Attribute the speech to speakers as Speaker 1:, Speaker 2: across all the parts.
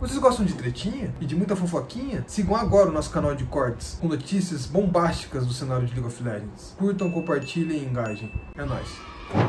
Speaker 1: Vocês gostam de tretinha e de muita fofoquinha? Sigam agora o nosso canal de cortes com notícias bombásticas do cenário de League of Legends. Curtam, compartilhem e engajem. É nóis.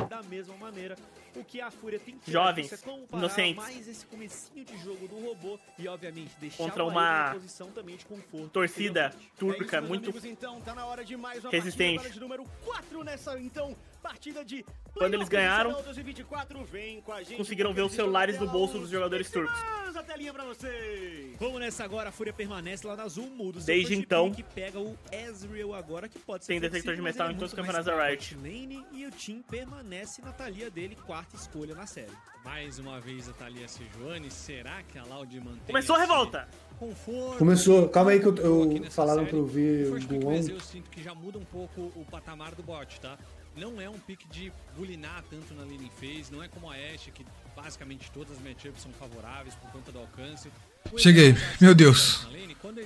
Speaker 2: Da mesma maneira, o que a Fúria tem que
Speaker 3: Jovens,
Speaker 2: é comparar
Speaker 3: inocentes.
Speaker 2: mais esse comecinho de jogo do robô e obviamente deixar
Speaker 3: Contra uma
Speaker 2: numa posição também de conforto.
Speaker 3: torcida
Speaker 2: É
Speaker 3: turca
Speaker 2: isso, meus
Speaker 3: muito
Speaker 2: amigos, então, tá na hora de mais uma
Speaker 3: resistente.
Speaker 2: partida agora de número 4 nessa então partida de
Speaker 3: Quando eles ganharam,
Speaker 2: do 2024. Vem com a gente,
Speaker 3: conseguiram ver os celulares no
Speaker 2: na
Speaker 3: bolso dos jogadores
Speaker 2: os
Speaker 3: turcos.
Speaker 2: Pixelmans, a telinha pra vocês. Vamos nessa agora, a Fúria permanece lá na Azul, muda o
Speaker 3: Desde então,
Speaker 2: pick, pega o Ezreal agora que pode ser
Speaker 3: tem detector de metal
Speaker 2: é
Speaker 3: em todos os campeonatos da Riot.
Speaker 2: Lane e o Team permanece na talia dele, quarta escolha na série.
Speaker 4: Mais uma vez a Thalia Sejuani, será que a Loud mantém
Speaker 3: Começou a revolta!
Speaker 4: Conforto,
Speaker 5: Começou. Calma aí que eu, eu falaram
Speaker 4: série.
Speaker 5: pra eu ver
Speaker 4: O do. EZ eu sinto que já muda um pouco o patamar do bot, tá? Não é um pick de bulinar tanto na lane phase, não é como a Ashe, que basicamente todas as matchups são favoráveis por conta do alcance.
Speaker 1: Cheguei. Meu Deus.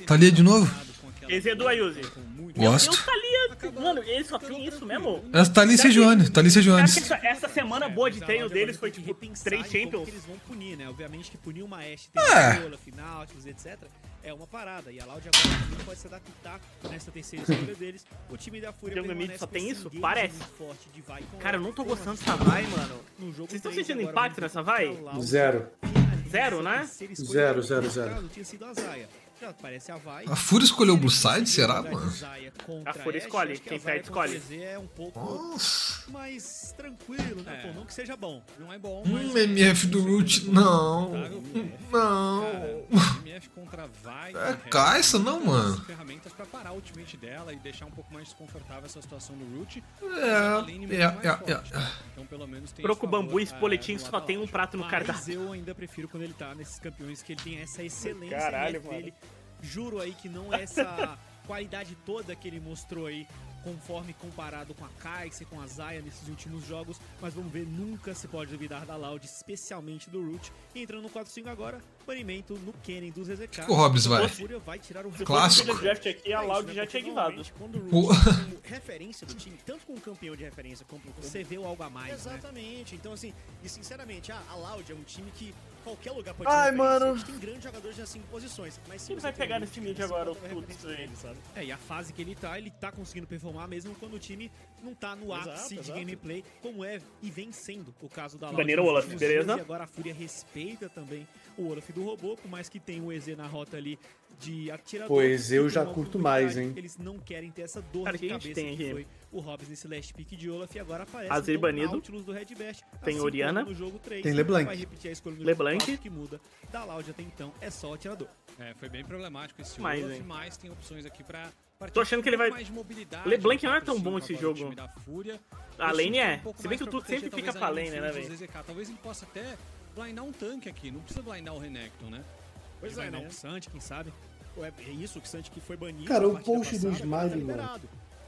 Speaker 1: Thalia
Speaker 4: tá
Speaker 1: de novo?
Speaker 3: EZ do Ayuzi.
Speaker 1: Gosto.
Speaker 3: Thalia, mano, eles só tem isso mesmo?
Speaker 1: Essa tá tá ali
Speaker 3: Será
Speaker 1: Sejuani.
Speaker 3: que essa, essa semana boa de treino deles foi tipo
Speaker 2: repensar
Speaker 3: três
Speaker 2: em como
Speaker 3: Champions?
Speaker 2: que eles vão punir, né? Obviamente que punir uma Ashe,
Speaker 1: É.
Speaker 2: Nautilus, etc. É uma parada. E a Loud agora também pode se adaptar nessa terceira escolha deles. O time da Fúria permanece
Speaker 3: só tem isso? Parece.
Speaker 2: forte de vai
Speaker 3: Cara, eu não tô gostando dessa vai, mano.
Speaker 2: No jogo
Speaker 3: Vocês estão sentindo impacto nessa vai?
Speaker 5: Zero.
Speaker 3: Zero, né?
Speaker 5: Zero, zero, zero.
Speaker 2: a Zaya. Já parece a vai.
Speaker 1: A Fúria escolheu o Blue Side, será, mano?
Speaker 3: A Fúria escolhe, quem perde
Speaker 2: contra
Speaker 3: escolhe.
Speaker 2: É um pouco
Speaker 1: Nossa.
Speaker 2: mais tranquilo, né?
Speaker 4: É.
Speaker 2: Pô, não que seja bom.
Speaker 4: Não é bom,
Speaker 1: Hum,
Speaker 4: mas...
Speaker 1: MF do Root, não. Não.
Speaker 4: Contra vai.
Speaker 1: É caixa, não, mano.
Speaker 4: as ferramentas pra parar o ultimate dela e deixar um pouco mais desconfortável essa situação do Root.
Speaker 1: É, é, é, é.
Speaker 4: Então, pelo menos tem favor,
Speaker 3: bambu e espoletim
Speaker 4: do
Speaker 3: só tem um prato no
Speaker 2: Mas
Speaker 3: cardápio.
Speaker 2: eu ainda prefiro quando ele tá nesses campeões que ele tem essa excelência
Speaker 3: Caralho,
Speaker 2: em dele. Juro aí que não é essa qualidade toda que ele mostrou aí conforme comparado com a Kai'Sa e com a Zaya nesses últimos jogos, mas vamos ver, nunca se pode duvidar da Loud, especialmente do Root. E entrando no 4-5 agora, banimento no Kennen dos EZK.
Speaker 1: que o Hobbs vai?
Speaker 2: Fúria vai tirar o
Speaker 3: Se
Speaker 1: Clássico.
Speaker 3: o draft aqui, a
Speaker 2: É
Speaker 3: Loud
Speaker 2: isso, né?
Speaker 3: já tinha guivado.
Speaker 2: normalmente, Quando o. Root como referência do time, tanto com um campeão de referência como com você vê o algo a mais, né? Exatamente. Então, assim, e sinceramente, a, a Loud é um time que qualquer lugar pode
Speaker 3: Ai, mano.
Speaker 2: A gente tem grandes jogadores nas cinco posições. Mas se você
Speaker 3: vai pegar nesse
Speaker 2: time
Speaker 3: mid agora, o aí?
Speaker 2: dele, sabe? É, e a fase que ele tá, ele tá conseguindo performar mesmo quando o time não tá no
Speaker 6: Exato,
Speaker 2: ápice de
Speaker 6: exato.
Speaker 2: gameplay, como é e vem sendo o caso da Loud.
Speaker 3: Olaf, beleza?
Speaker 2: E agora a Fúria respeita também o Olaf do robô, por mais que tenha o EZ na rota ali de atirador.
Speaker 5: EZ eu já curto mais, hein?
Speaker 2: Eles não querem ter essa dor
Speaker 3: Cara,
Speaker 2: de
Speaker 3: quem a gente
Speaker 2: cabeça
Speaker 3: tem
Speaker 2: que
Speaker 3: aqui?
Speaker 2: foi o Hobbs nesse last pick de Olaf e agora aparece
Speaker 3: Azir banido.
Speaker 2: Nautilus do Red Best,
Speaker 3: Tem
Speaker 2: assim
Speaker 3: Oriana.
Speaker 2: no jogo 3,
Speaker 5: Tem LeBlanc.
Speaker 2: Vai repetir a escolha no
Speaker 3: LeBlanc.
Speaker 2: jogo 4, que muda da Loud até então é só atirador.
Speaker 4: É, foi bem problemático esse
Speaker 3: Mais,
Speaker 4: Olaf,
Speaker 3: hein?
Speaker 4: mas tem opções aqui pra
Speaker 3: Tô achando que ele vai-
Speaker 4: mais de mobilidade,
Speaker 3: LeBlanc não é tão bom
Speaker 4: 4-5
Speaker 3: esse
Speaker 4: o
Speaker 3: jogo. A lane é.
Speaker 4: um
Speaker 3: Se bem que o Tuts sempre fica pra
Speaker 4: a
Speaker 3: lane, né, velho?
Speaker 4: Talvez ele possa até blindar um tanque aqui, não precisa blindar o Renekton, né?
Speaker 2: Pois
Speaker 6: Ele
Speaker 2: é, né? O Xante, quem sabe? Ou É isso, o Xante que foi banido.
Speaker 5: Cara, o post do
Speaker 2: passada, agora tá.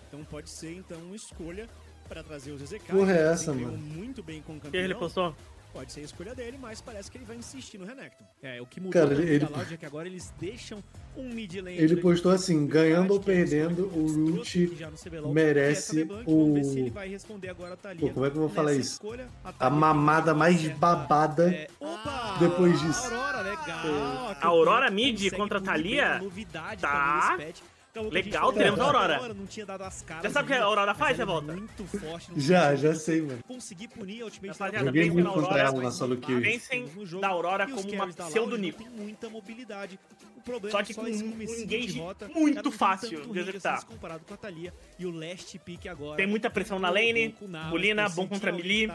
Speaker 2: Então pode ser então uma escolha pra trazer os ZK.
Speaker 5: Porra, é
Speaker 2: Ele
Speaker 5: essa, mano?
Speaker 2: muito bem com o
Speaker 3: O que
Speaker 2: campeão.
Speaker 3: ele postou?
Speaker 2: Pode ser a escolha dele, mas parece que ele vai insistir no Renekton. É, o que mudou
Speaker 5: Cara, ele-
Speaker 2: da
Speaker 5: ele-
Speaker 2: Loud é que agora eles deixam um mid lane.
Speaker 5: Ele postou assim, ganhando ou
Speaker 2: é a
Speaker 5: perdendo,
Speaker 2: que
Speaker 5: o Root merece
Speaker 2: é
Speaker 5: o-
Speaker 2: a Thalia
Speaker 5: Pô, como é que eu vou falar isso?
Speaker 2: escolha.
Speaker 5: A
Speaker 2: Thalia
Speaker 5: mamada
Speaker 2: uma
Speaker 5: mais
Speaker 2: certa-
Speaker 5: babada
Speaker 2: É, opa!
Speaker 5: depois disso.
Speaker 2: Aurora, legal.
Speaker 3: A Aurora mid contra a Thalia?
Speaker 2: Novidade
Speaker 3: Tá.
Speaker 2: Patch. Acabou a
Speaker 3: Legal, teremos
Speaker 2: a
Speaker 3: a Aurora.
Speaker 2: Não tinha dado as caras
Speaker 3: Já sabe o que a
Speaker 2: ainda,
Speaker 3: Aurora faz,
Speaker 2: é
Speaker 3: Revolta?
Speaker 2: Muito forte
Speaker 5: Já, já sei, mano.
Speaker 2: Conseguir punir a ultimate da
Speaker 5: Joguei
Speaker 3: pensem
Speaker 5: muito contra
Speaker 3: Aurora,
Speaker 5: ela na solo kill.
Speaker 3: Pensem
Speaker 2: no jogo,
Speaker 3: da Aurora como uma pseudo-Nico.
Speaker 2: tem muita mobilidade. O problema
Speaker 3: Só
Speaker 2: é
Speaker 3: que
Speaker 2: só
Speaker 3: com
Speaker 2: esse
Speaker 3: um engage
Speaker 2: rota,
Speaker 3: muito fácil de
Speaker 2: range
Speaker 3: executar.
Speaker 2: assim comparado com a Thalia e o last pick agora.
Speaker 3: Tem muita pressão na lane,
Speaker 2: eu
Speaker 3: bom contra melee.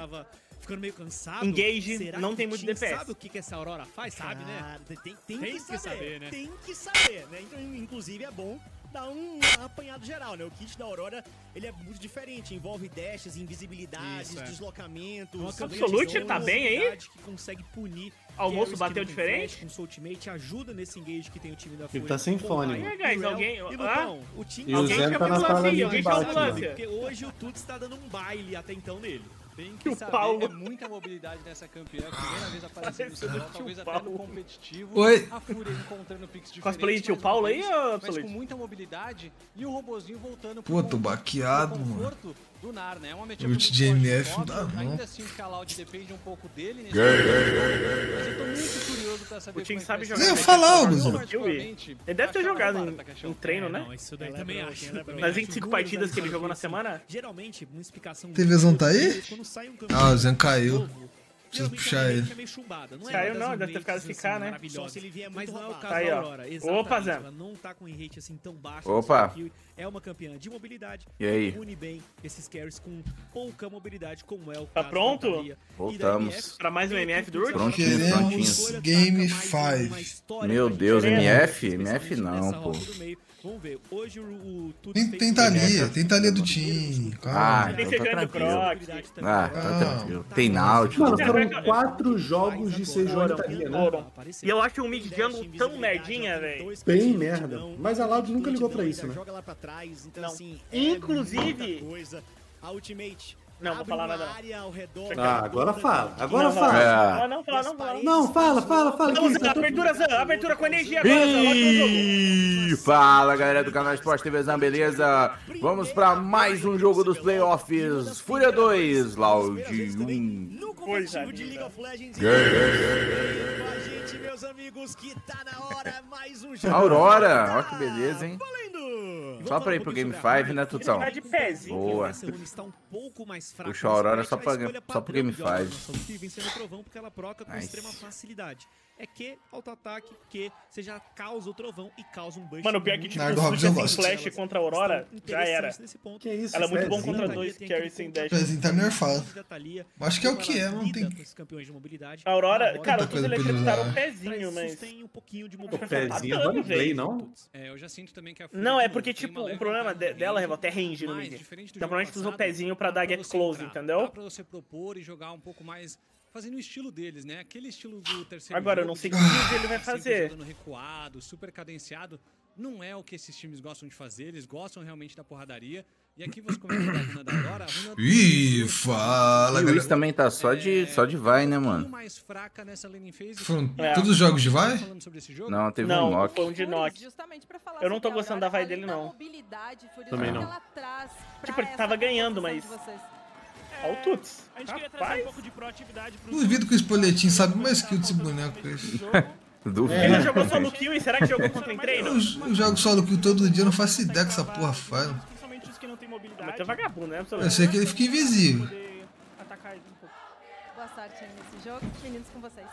Speaker 2: Ficando meio cansado.
Speaker 3: Engage,
Speaker 2: Será
Speaker 3: não tem muito DPS.
Speaker 2: Sabe o que, que essa Aurora faz? Sabe, né?
Speaker 6: Cara, tem, tem,
Speaker 2: Tem
Speaker 6: que,
Speaker 2: que
Speaker 6: saber,
Speaker 2: saber, né?
Speaker 6: Tem que saber, né? Então, inclusive, é bom dar um apanhado geral, né? O kit da Aurora, ele é muito diferente. Envolve dashes, invisibilidades,
Speaker 4: Isso, é.
Speaker 6: deslocamentos.
Speaker 2: Uma
Speaker 3: Absolute
Speaker 2: combinação,
Speaker 3: tá bem aí?
Speaker 2: Que consegue punir.
Speaker 3: Almoço
Speaker 2: é o
Speaker 3: bateu diferente?
Speaker 2: flash, Com seu ultimate, ajuda nesse engage que tem o time da
Speaker 5: Ele
Speaker 2: Fúria.
Speaker 5: tá sem fone.
Speaker 3: E aí, guys,
Speaker 2: Duel
Speaker 3: alguém-
Speaker 2: E
Speaker 3: ah?
Speaker 2: Lupão, o time
Speaker 5: E o
Speaker 3: Alguém chama
Speaker 5: tá
Speaker 3: aí,
Speaker 5: de
Speaker 3: alguém chama
Speaker 5: mano.
Speaker 3: ambulância.
Speaker 2: Porque hoje o Tuts tá dando um baile até então nele.
Speaker 4: Tem
Speaker 3: E
Speaker 4: que
Speaker 3: o
Speaker 4: saber,
Speaker 3: Paulo?
Speaker 4: é muita mobilidade nessa campeã. Primeira vez aparecendo no celular, talvez até
Speaker 3: Paulo.
Speaker 4: no competitivo.
Speaker 1: Oi.
Speaker 4: A Fúria encontrando picks diferentes.
Speaker 3: Cosplay de tio Paulo aí,
Speaker 4: Mas com muita mobilidade e o robozinho voltando
Speaker 1: Pô, tô baqueado,
Speaker 4: pro
Speaker 1: mano.
Speaker 4: Conforto do Nar, né? É uma matchup muito
Speaker 1: de
Speaker 4: forte
Speaker 1: MF não dá, não.
Speaker 4: Ainda assim, o depende um pouco dele nesse jogo. Mas eu tô muito curioso pra saber
Speaker 3: O time
Speaker 4: é
Speaker 3: sabe jogar.
Speaker 1: Eu ia falar,
Speaker 3: Ele deve ter jogado em, em treino,
Speaker 2: É,
Speaker 3: né?
Speaker 2: Não, isso daí também acho.
Speaker 3: Nas
Speaker 2: acho
Speaker 3: 25
Speaker 2: números
Speaker 3: partidas que ele jogou na semana?
Speaker 2: Geralmente, uma explicação.
Speaker 1: TVzão tá aí? Ah, o Zen caiu. Preciso
Speaker 2: geralmente
Speaker 1: puxar ele.
Speaker 2: é chumbada. Não é
Speaker 3: deve ter ficado
Speaker 2: assim,
Speaker 3: ficar, né?
Speaker 2: maravilhosas.
Speaker 6: Só se ele vier
Speaker 2: Mas
Speaker 6: muito
Speaker 2: não é o
Speaker 6: roubado.
Speaker 2: caso
Speaker 3: Tá aí,
Speaker 2: da
Speaker 3: ó.
Speaker 2: Aurora.
Speaker 3: Opa, Zé.
Speaker 2: Ela não tá com um rate assim tão baixo.
Speaker 7: Opa.
Speaker 2: seu kill, É uma campeã de mobilidade.
Speaker 7: E aí?
Speaker 2: Une bem esses carries com pouca mobilidade, como é o
Speaker 3: Tá pronto?
Speaker 7: Voltamos.
Speaker 2: Da MF,
Speaker 3: Pra mais um MF do Urd?
Speaker 7: Prontinho, prontinho.
Speaker 1: Game
Speaker 2: taca mais uma
Speaker 1: five.
Speaker 2: história
Speaker 7: Meu
Speaker 2: pra
Speaker 7: Deus, MF? MF não, pô.
Speaker 2: Vamos ver. Hoje o, o Tuts
Speaker 1: Tem, tem Thalia,
Speaker 2: MF.
Speaker 1: tem Thalia do time.
Speaker 7: Ah,
Speaker 1: Calma.
Speaker 3: Tem
Speaker 7: então
Speaker 3: que
Speaker 7: tá
Speaker 3: ser grande
Speaker 7: tranquilo.
Speaker 3: Croc.
Speaker 7: Ah, tá
Speaker 1: Ah.
Speaker 7: tranquilo. Tem Naut.
Speaker 5: Mano, foram quatro jogos de Sejuani Thalia, né?
Speaker 3: Foram. E eu acho o mid jungle tão merdinha, velho.
Speaker 5: Bem merda. Mas a Loud nunca ligou pra isso, né?
Speaker 6: Joga lá pra trás, então
Speaker 3: Não.
Speaker 6: assim, é
Speaker 3: Inclusive-.
Speaker 6: A Ultimate
Speaker 3: Não, vou falar nada não.
Speaker 6: área ao redor
Speaker 3: Ah,
Speaker 5: agora fala, agora
Speaker 3: Não,
Speaker 5: fala.
Speaker 7: É.
Speaker 3: Não, fala, não, fala.
Speaker 5: Não, fala, fala, fala.
Speaker 3: Vamos,
Speaker 5: que
Speaker 3: Zé,
Speaker 5: isso?
Speaker 3: abertura, Zé, abertura com energia agora.
Speaker 7: Ih, Fala galera do canal Esporte TVzão, beleza? Vamos pra mais um jogo dos playoffs. Fúria 2, Loud 1.
Speaker 6: No
Speaker 3: Coisa linda.
Speaker 6: Of Legends.
Speaker 7: Yeah.
Speaker 6: Gente, meus amigos, que tá na hora mais um jogo.
Speaker 7: Aurora, ó que beleza, hein?
Speaker 6: Valendo!
Speaker 7: Só pra ir pro Game 5, né, Tutão?
Speaker 3: Tá de pezinho.
Speaker 7: Boa.
Speaker 2: Está um pouco mais fraca
Speaker 7: Puxa a Aurora só pra- só pro Game
Speaker 2: de Aurora É que auto-ataque, que você já causa o trovão e causa um burst.
Speaker 3: Mano, o pior é que, tipo,
Speaker 1: eu
Speaker 3: sem
Speaker 1: gosto.
Speaker 3: flash contra a Aurora, já era.
Speaker 2: Nesse ponto.
Speaker 5: Que isso,
Speaker 3: Ela é muito bom contra dois carries sem dash.
Speaker 1: Pezinho tá nerfado.
Speaker 2: Thalia,
Speaker 1: Acho que é o que é, não tem-
Speaker 2: campeões de mobilidade.
Speaker 3: A Aurora, cara,
Speaker 1: Muita
Speaker 3: os
Speaker 1: coisa pra
Speaker 3: eletrocutaram
Speaker 1: ele
Speaker 3: o pezinho, mas...
Speaker 2: sustém um pouquinho de
Speaker 5: O pezinho
Speaker 3: Tá dando,
Speaker 5: não play, não?
Speaker 4: É, eu já sinto também que a
Speaker 3: Não, é porque,
Speaker 4: tem
Speaker 3: tipo, o
Speaker 4: leve
Speaker 3: problema dela, Revolta, é range no mid. Então, provavelmente usa o pezinho pra dar get
Speaker 4: você
Speaker 3: close, entendeu?
Speaker 4: Dá pra você propor e jogar um pouco mais fazendo o estilo deles, né? Aquele estilo do terceiro
Speaker 3: Agora, eu
Speaker 4: jogo,
Speaker 3: não sei
Speaker 4: de
Speaker 3: que build ele vai fazer.
Speaker 4: jogando recuado, super cadenciado, não é o que esses times gostam de fazer, eles gostam realmente da porradaria. E aqui você começa a runa da Aurora, a runa
Speaker 1: Ih, fala,
Speaker 7: E o também tá só de, só de vai, né,
Speaker 4: um
Speaker 7: mano?
Speaker 4: mais fraca nessa laning phase.
Speaker 1: Foram
Speaker 3: É.
Speaker 1: todos os jogos de vai?
Speaker 4: Falando sobre esse jogo,
Speaker 7: Não, teve um
Speaker 3: Não,
Speaker 7: knock.
Speaker 3: foi um de knock. Eu não tô
Speaker 8: sobre a
Speaker 3: gostando da vai dele,
Speaker 8: da
Speaker 3: não.
Speaker 7: Também
Speaker 8: o
Speaker 7: não.
Speaker 3: Tipo, ele tava ganhando, mas-
Speaker 8: de vocês.
Speaker 3: Olha o Tuts.
Speaker 6: A gente queria trazer um pouco de proatividade pro
Speaker 1: Duvido que o espoletinho sabe mais que desse boneco. esse.
Speaker 7: Duvido.
Speaker 3: Ele jogou só no kill e será que jogou contra em treino?
Speaker 1: Eu, eu jogo solo kill todo dia, eu não faço ideia que essa porra faz.
Speaker 6: Principalmente os que não tem mobilidade.
Speaker 3: Mas é vagabundo, né?
Speaker 1: Eu sei que ele fica invisível.
Speaker 6: ele.
Speaker 8: Boa sorte aí nesse jogo. Meninos, com vocês.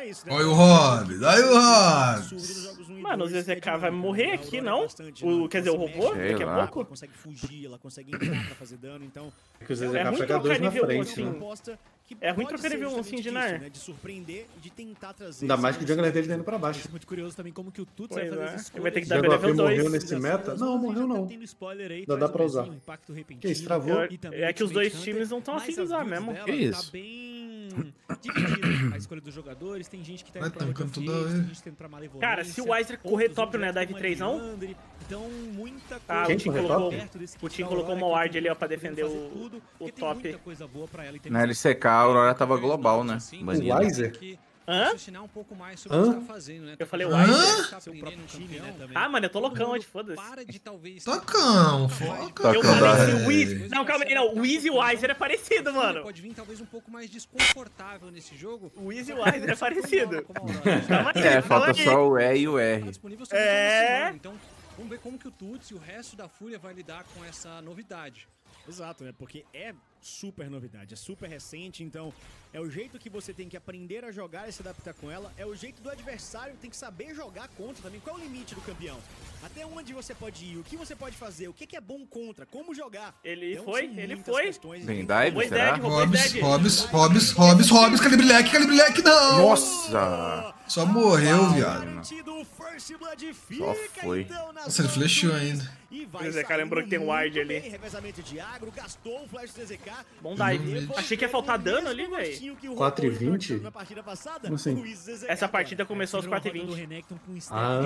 Speaker 6: É isso, né?
Speaker 1: Olha o Hobbs, olha o Hobbs.
Speaker 3: Mano, o ZZK
Speaker 6: é
Speaker 3: vai morrer
Speaker 6: né? A
Speaker 3: aqui, não?
Speaker 6: é bastante,
Speaker 3: O-
Speaker 6: né?
Speaker 3: quer dizer, o robô?
Speaker 6: mexe,
Speaker 7: Daqui a
Speaker 6: ela
Speaker 3: pouco?
Speaker 6: consegue fugir, ela consegue entrar pra fazer dano, então...
Speaker 5: Que o
Speaker 3: É
Speaker 5: ZZK
Speaker 3: ruim
Speaker 5: pega
Speaker 3: trocar
Speaker 5: dois na
Speaker 3: nível
Speaker 5: frente,
Speaker 3: assim.
Speaker 5: né?
Speaker 3: É ruim trocar nível
Speaker 6: justamente
Speaker 3: assim de Nar.
Speaker 6: né? De surpreender e de tentar trazer...
Speaker 5: Ainda mais que o jungler dele tá indo pra baixo.
Speaker 2: Muito curioso também como que o Tuts
Speaker 3: Pois
Speaker 2: vai fazer
Speaker 3: é.
Speaker 2: as
Speaker 3: Ele
Speaker 2: escolhas.
Speaker 3: vai ter que dar level
Speaker 5: morreu
Speaker 3: 2.
Speaker 5: nesse meta? Não, morreu não.
Speaker 2: Tem no spoiler aí,
Speaker 5: Dá- pra usar. Que isso, travou?
Speaker 3: É que os dois times não
Speaker 2: Hunter,
Speaker 3: tão
Speaker 2: mas
Speaker 3: afim de usar mesmo.
Speaker 7: Que
Speaker 2: Tá
Speaker 7: isso?
Speaker 2: Bem dividida a escolha dos jogadores, tem gente que tá
Speaker 1: Vai
Speaker 2: indo pra tem gente que tá indo pra Malevolência.
Speaker 3: Cara, se o Weiser correr top,
Speaker 2: vão
Speaker 3: não é dive
Speaker 2: pra
Speaker 3: 3 não?
Speaker 2: Então, muita coisa.
Speaker 3: Ah, o Tim
Speaker 5: correr
Speaker 3: colocou,
Speaker 5: top?
Speaker 2: perto desse
Speaker 3: o Tim colocou
Speaker 2: Aurora,
Speaker 3: uma ward ali, ó, pra defender o-
Speaker 2: tudo,
Speaker 3: o top.
Speaker 2: muita coisa boa pra ela em
Speaker 7: Na LCK a Aurora tava global, né?
Speaker 5: O Weiser?
Speaker 4: Que
Speaker 3: Hã?
Speaker 4: raciocinar um pouco mais sobre
Speaker 5: Hã?
Speaker 4: o que tá fazendo, né?
Speaker 3: Eu falei
Speaker 4: Tá aprendendo, tá
Speaker 2: seu
Speaker 4: aprendendo
Speaker 2: próprio
Speaker 4: um
Speaker 2: time,
Speaker 4: campeão.
Speaker 2: né, também.
Speaker 3: Ah, mano, eu tô loucão hoje, foda-se.
Speaker 4: Para de talvez
Speaker 1: Tocão, foca.
Speaker 3: Eu falei se o Wiz... Não, calma aí, não. O Wiz e o Weiser é parecido, mano.
Speaker 4: Pode vir talvez um pouco mais desconfortável nesse jogo.
Speaker 3: O Wiz e o Weiser é parecido. Calma aí,
Speaker 7: É,
Speaker 3: calma
Speaker 7: falta só o E e o
Speaker 4: Tá
Speaker 7: R.
Speaker 4: disponível
Speaker 3: É.
Speaker 4: Então, vamos ver como que o Tuts e o resto da Fúria vai lidar com essa novidade.
Speaker 6: Exato, né? Porque é super novidade, é super recente, então é o jeito que você tem que aprender a jogar e se adaptar com ela, é o jeito do adversário tem que saber jogar contra também. Qual é o limite do campeão? Até onde você pode ir? O que você pode fazer? O que é bom contra? Como jogar?
Speaker 3: Ele
Speaker 6: Então,
Speaker 3: foi, ele foi.
Speaker 6: questões
Speaker 7: Vem
Speaker 6: tem-
Speaker 7: dive, será?
Speaker 1: Hobbs. Hobbs, Hobbs, Hobbs, Hobbs, Calibre Black, Calibre Black, não!
Speaker 7: Nossa!
Speaker 1: Só morreu, viado.
Speaker 6: Garantido, o First Blood
Speaker 7: Só foi.
Speaker 6: então,
Speaker 1: Nossa, ele
Speaker 6: Luiz
Speaker 1: ainda.
Speaker 6: E vai
Speaker 3: O ZK
Speaker 6: saindo
Speaker 3: lembrou que tem um
Speaker 6: muito
Speaker 3: ali.
Speaker 6: bem, Revezamento de agro, gastou o flash do ZK,
Speaker 3: Bom dive. Achei que ia faltar dano ali, velho.
Speaker 5: 4 e 20? Como assim?
Speaker 3: Essa partida começou aos 4 e 20.
Speaker 5: Ah.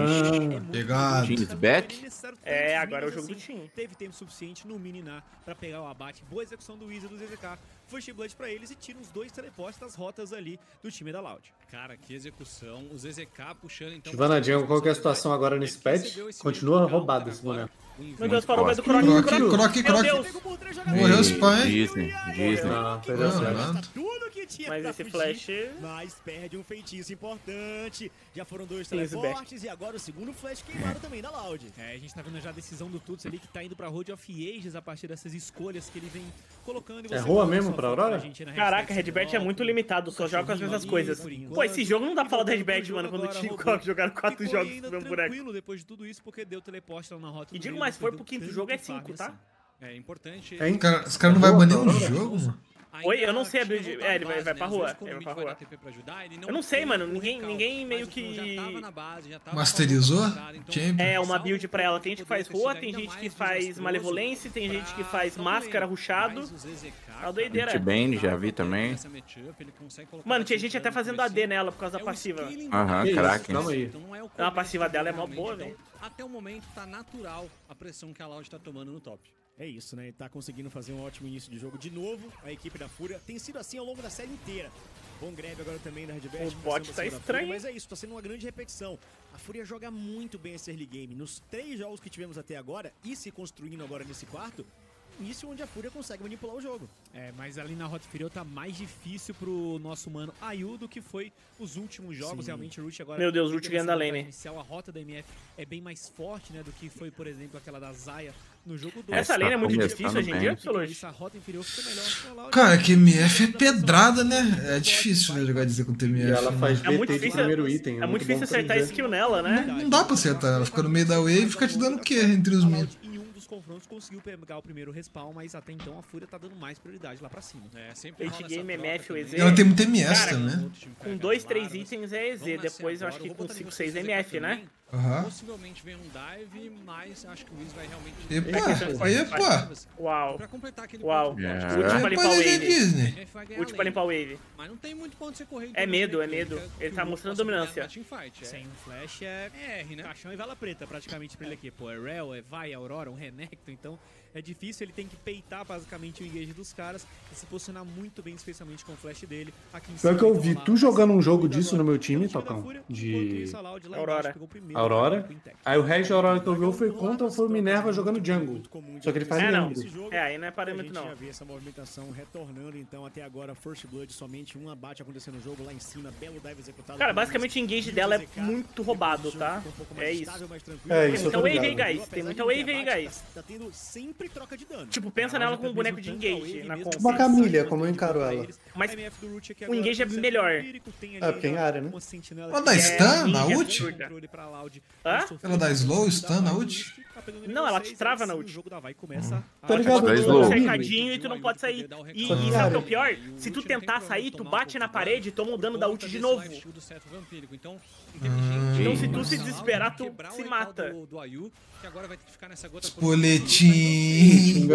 Speaker 1: Pegado.
Speaker 7: Teams back?
Speaker 3: É, agora é o jogo do time.
Speaker 6: Teve tempo suficiente no Mininar pra pegar o abate. Boa execução do Wizard do ZZK. First Blood pra eles e tira os dois teleportes das rotas ali do time da Loud.
Speaker 4: Cara, que execução. O ZZK puxando então.
Speaker 5: Tivana Jungle, qual que é a situação agora nesse patch? Continua roubado esse boneco.
Speaker 3: Meu Deus, parou o meio do Croc.
Speaker 1: Croc,
Speaker 3: Croc.
Speaker 1: Croc. Morreu esse pai.
Speaker 7: Disney, Disney.
Speaker 5: Não, perdeu certo.
Speaker 1: não.
Speaker 6: Tudo que tinha
Speaker 3: Mas esse flash...
Speaker 6: Mas perde um feitiço importante. Já foram dois teleportes e agora o segundo flash queimado também da Loud.
Speaker 2: É, a gente tá vendo já a decisão do Tuts ali que tá indo pra Road of Ages a partir dessas escolhas que ele vem colocando. e você
Speaker 5: É rua mesmo pra Aurora?
Speaker 3: Caraca,
Speaker 2: hashtag
Speaker 3: Redbet é muito limitado, só joga com as mesmas coisas. Pô, esse jogo não dá pra falar do Redbet,
Speaker 2: pro
Speaker 3: mano, quando o time coloca jogaram quatro jogos no meu boneco.
Speaker 2: depois de tudo isso, porque deu teleporte lá na rota
Speaker 3: E digo mais,
Speaker 2: perdeu
Speaker 3: pro quinto jogo é 5, tá?
Speaker 2: assim.
Speaker 4: É importante.
Speaker 1: Os caras os caras não vão banir um jogo, mano.
Speaker 3: Oi, eu não sei a build- é, ele vai- vai pra rua, ele vai pra rua. Eu não sei, mano, ninguém- ninguém meio que-
Speaker 1: Masterizou? Champion.
Speaker 3: É uma build pra ela. Tem gente que faz rua, tem gente que faz malevolência, tem gente que faz máscara ruchado. É uma doideira.
Speaker 7: Multiband, já vi também.
Speaker 3: Mano, tinha gente até fazendo AD nela por causa da passiva.
Speaker 7: Aham, craque.
Speaker 5: calma aí.
Speaker 3: A passiva dela é mó boa, velho.
Speaker 4: Então, Até o momento tá natural a pressão que a Loud tá tomando no top.
Speaker 6: É isso, né? Ele tá conseguindo fazer um ótimo início de jogo de novo. A equipe da Fúria tem sido assim ao longo da série inteira. Bom greve agora também da Red Bull.
Speaker 3: O bot tá estranho,
Speaker 6: Mas é isso, tá sendo uma grande repetição. A Fúria joga muito bem esse early game. Nos três jogos que tivemos até agora, e se construindo agora nesse quarto, início onde a Fúria consegue manipular o jogo.
Speaker 2: É, mas ali na rota inferior tá mais difícil pro nosso mano Ayu do que foi os últimos jogos.
Speaker 6: Sim.
Speaker 2: Realmente, o Root agora.
Speaker 3: Meu Deus, o Root ganhando da
Speaker 2: nessa
Speaker 3: lane.
Speaker 2: Inicial, a rota da MF é bem mais forte, né, do que foi, por exemplo, aquela da Zaya no jogo 2.
Speaker 3: Essa lane é muito difícil hoje em dia, Absolute?
Speaker 1: Cara, que MF é pedrada, né? É difícil, né, jogar dizer com
Speaker 5: E
Speaker 1: TMF.
Speaker 5: ela
Speaker 1: né?
Speaker 5: faz
Speaker 3: É muito difícil,
Speaker 5: primeiro item.
Speaker 3: é muito difícil
Speaker 5: bom pra
Speaker 3: acertar skill nela, né?
Speaker 1: Não dá pra acertar, ela fica no meio da wave e fica te dando o quê entre os mid?
Speaker 2: Um confrontos conseguiu pegar o primeiro respawn, mas até então a Fúria tá dando mais prioridade lá pra cima.
Speaker 4: É, sempre
Speaker 3: Late game, MF, o. EZ.
Speaker 1: E ela tem muito MS
Speaker 3: Cara,
Speaker 1: também.
Speaker 3: Com 2, 3 itens é EZ, depois eu acho que com 5, 6 MF, né?
Speaker 1: Aham.
Speaker 4: Possivelmente vem um dive, mas acho que o Wiz vai realmente.
Speaker 1: Epa, epa.
Speaker 3: Uau.
Speaker 4: Pra completar aquele
Speaker 3: Uau.
Speaker 4: ponto
Speaker 7: É.
Speaker 4: forte,
Speaker 3: Ult pra limpar o wave.
Speaker 1: Disney.
Speaker 3: Ult pra limpar o wave.
Speaker 4: Mas não tem muito onde você correr.
Speaker 3: É medo,
Speaker 4: né?
Speaker 3: é medo. Ele
Speaker 4: que
Speaker 3: tá
Speaker 4: o Wiz
Speaker 3: mostrando dominância.
Speaker 4: teamfight, é.
Speaker 2: Sem um flash é
Speaker 4: É R, né?
Speaker 2: caixão e vela preta praticamente pra ele aqui. Pô, é Rel, é Vai, é Aurora, um Renekton, então é difícil, ele tem que peitar basicamente o engage dos caras e se posicionar muito bem, especialmente com o flash dele. Aqui em
Speaker 5: Pior
Speaker 2: cima,
Speaker 5: que eu
Speaker 2: então,
Speaker 5: vi
Speaker 2: lá,
Speaker 5: tu jogando um jogo
Speaker 2: agora,
Speaker 5: disso no meu time, Tocão, de
Speaker 2: a
Speaker 3: Aurora.
Speaker 5: Aurora. Aí o resto da hora que eu vi foi contra foi o Minerva jogando jungle. Só que ele faz
Speaker 3: É, não. É, aí não é
Speaker 6: A
Speaker 3: parâmetro
Speaker 6: gente já
Speaker 3: não.
Speaker 6: vê essa movimentação retornando, então até agora First Blood, somente um abate acontecendo no jogo lá em cima, belo dive executado.
Speaker 3: Cara, basicamente o engage dela é muito roubado, tá?
Speaker 6: um
Speaker 3: É isso.
Speaker 6: estável, mais tranquilo.
Speaker 5: É,
Speaker 3: Tem
Speaker 5: isso eu
Speaker 3: muita wave aí, guys. Tem muita wave aí, guys.
Speaker 6: Tá tendo sempre troca de dano.
Speaker 3: Tipo, pensa nela
Speaker 6: Loud
Speaker 3: com um boneco de engage na conta.
Speaker 5: Uma
Speaker 6: sem
Speaker 5: Camilha, como eu encaro ela.
Speaker 3: Mas o engage é
Speaker 6: tem
Speaker 3: melhor.
Speaker 6: tem
Speaker 5: É, porque em
Speaker 6: uma-
Speaker 5: área, né?
Speaker 6: uma
Speaker 1: Ela
Speaker 6: que
Speaker 1: dá
Speaker 6: é
Speaker 1: stun na ult?
Speaker 3: Hã?
Speaker 1: Ela dá slow, stun na ult?
Speaker 6: Tá
Speaker 3: Não, ela te trava na ult.
Speaker 6: O jogo da vai começa. a-
Speaker 5: Tá ligado?
Speaker 3: Cercadinho e tu não pode sair. E, e sabe o que é o pior? Se tu tentar sair, tu bate na parede e toma o dano da ult de novo.
Speaker 4: Então,
Speaker 3: Então, se tu se desesperar, tu se mata.
Speaker 1: Boletim.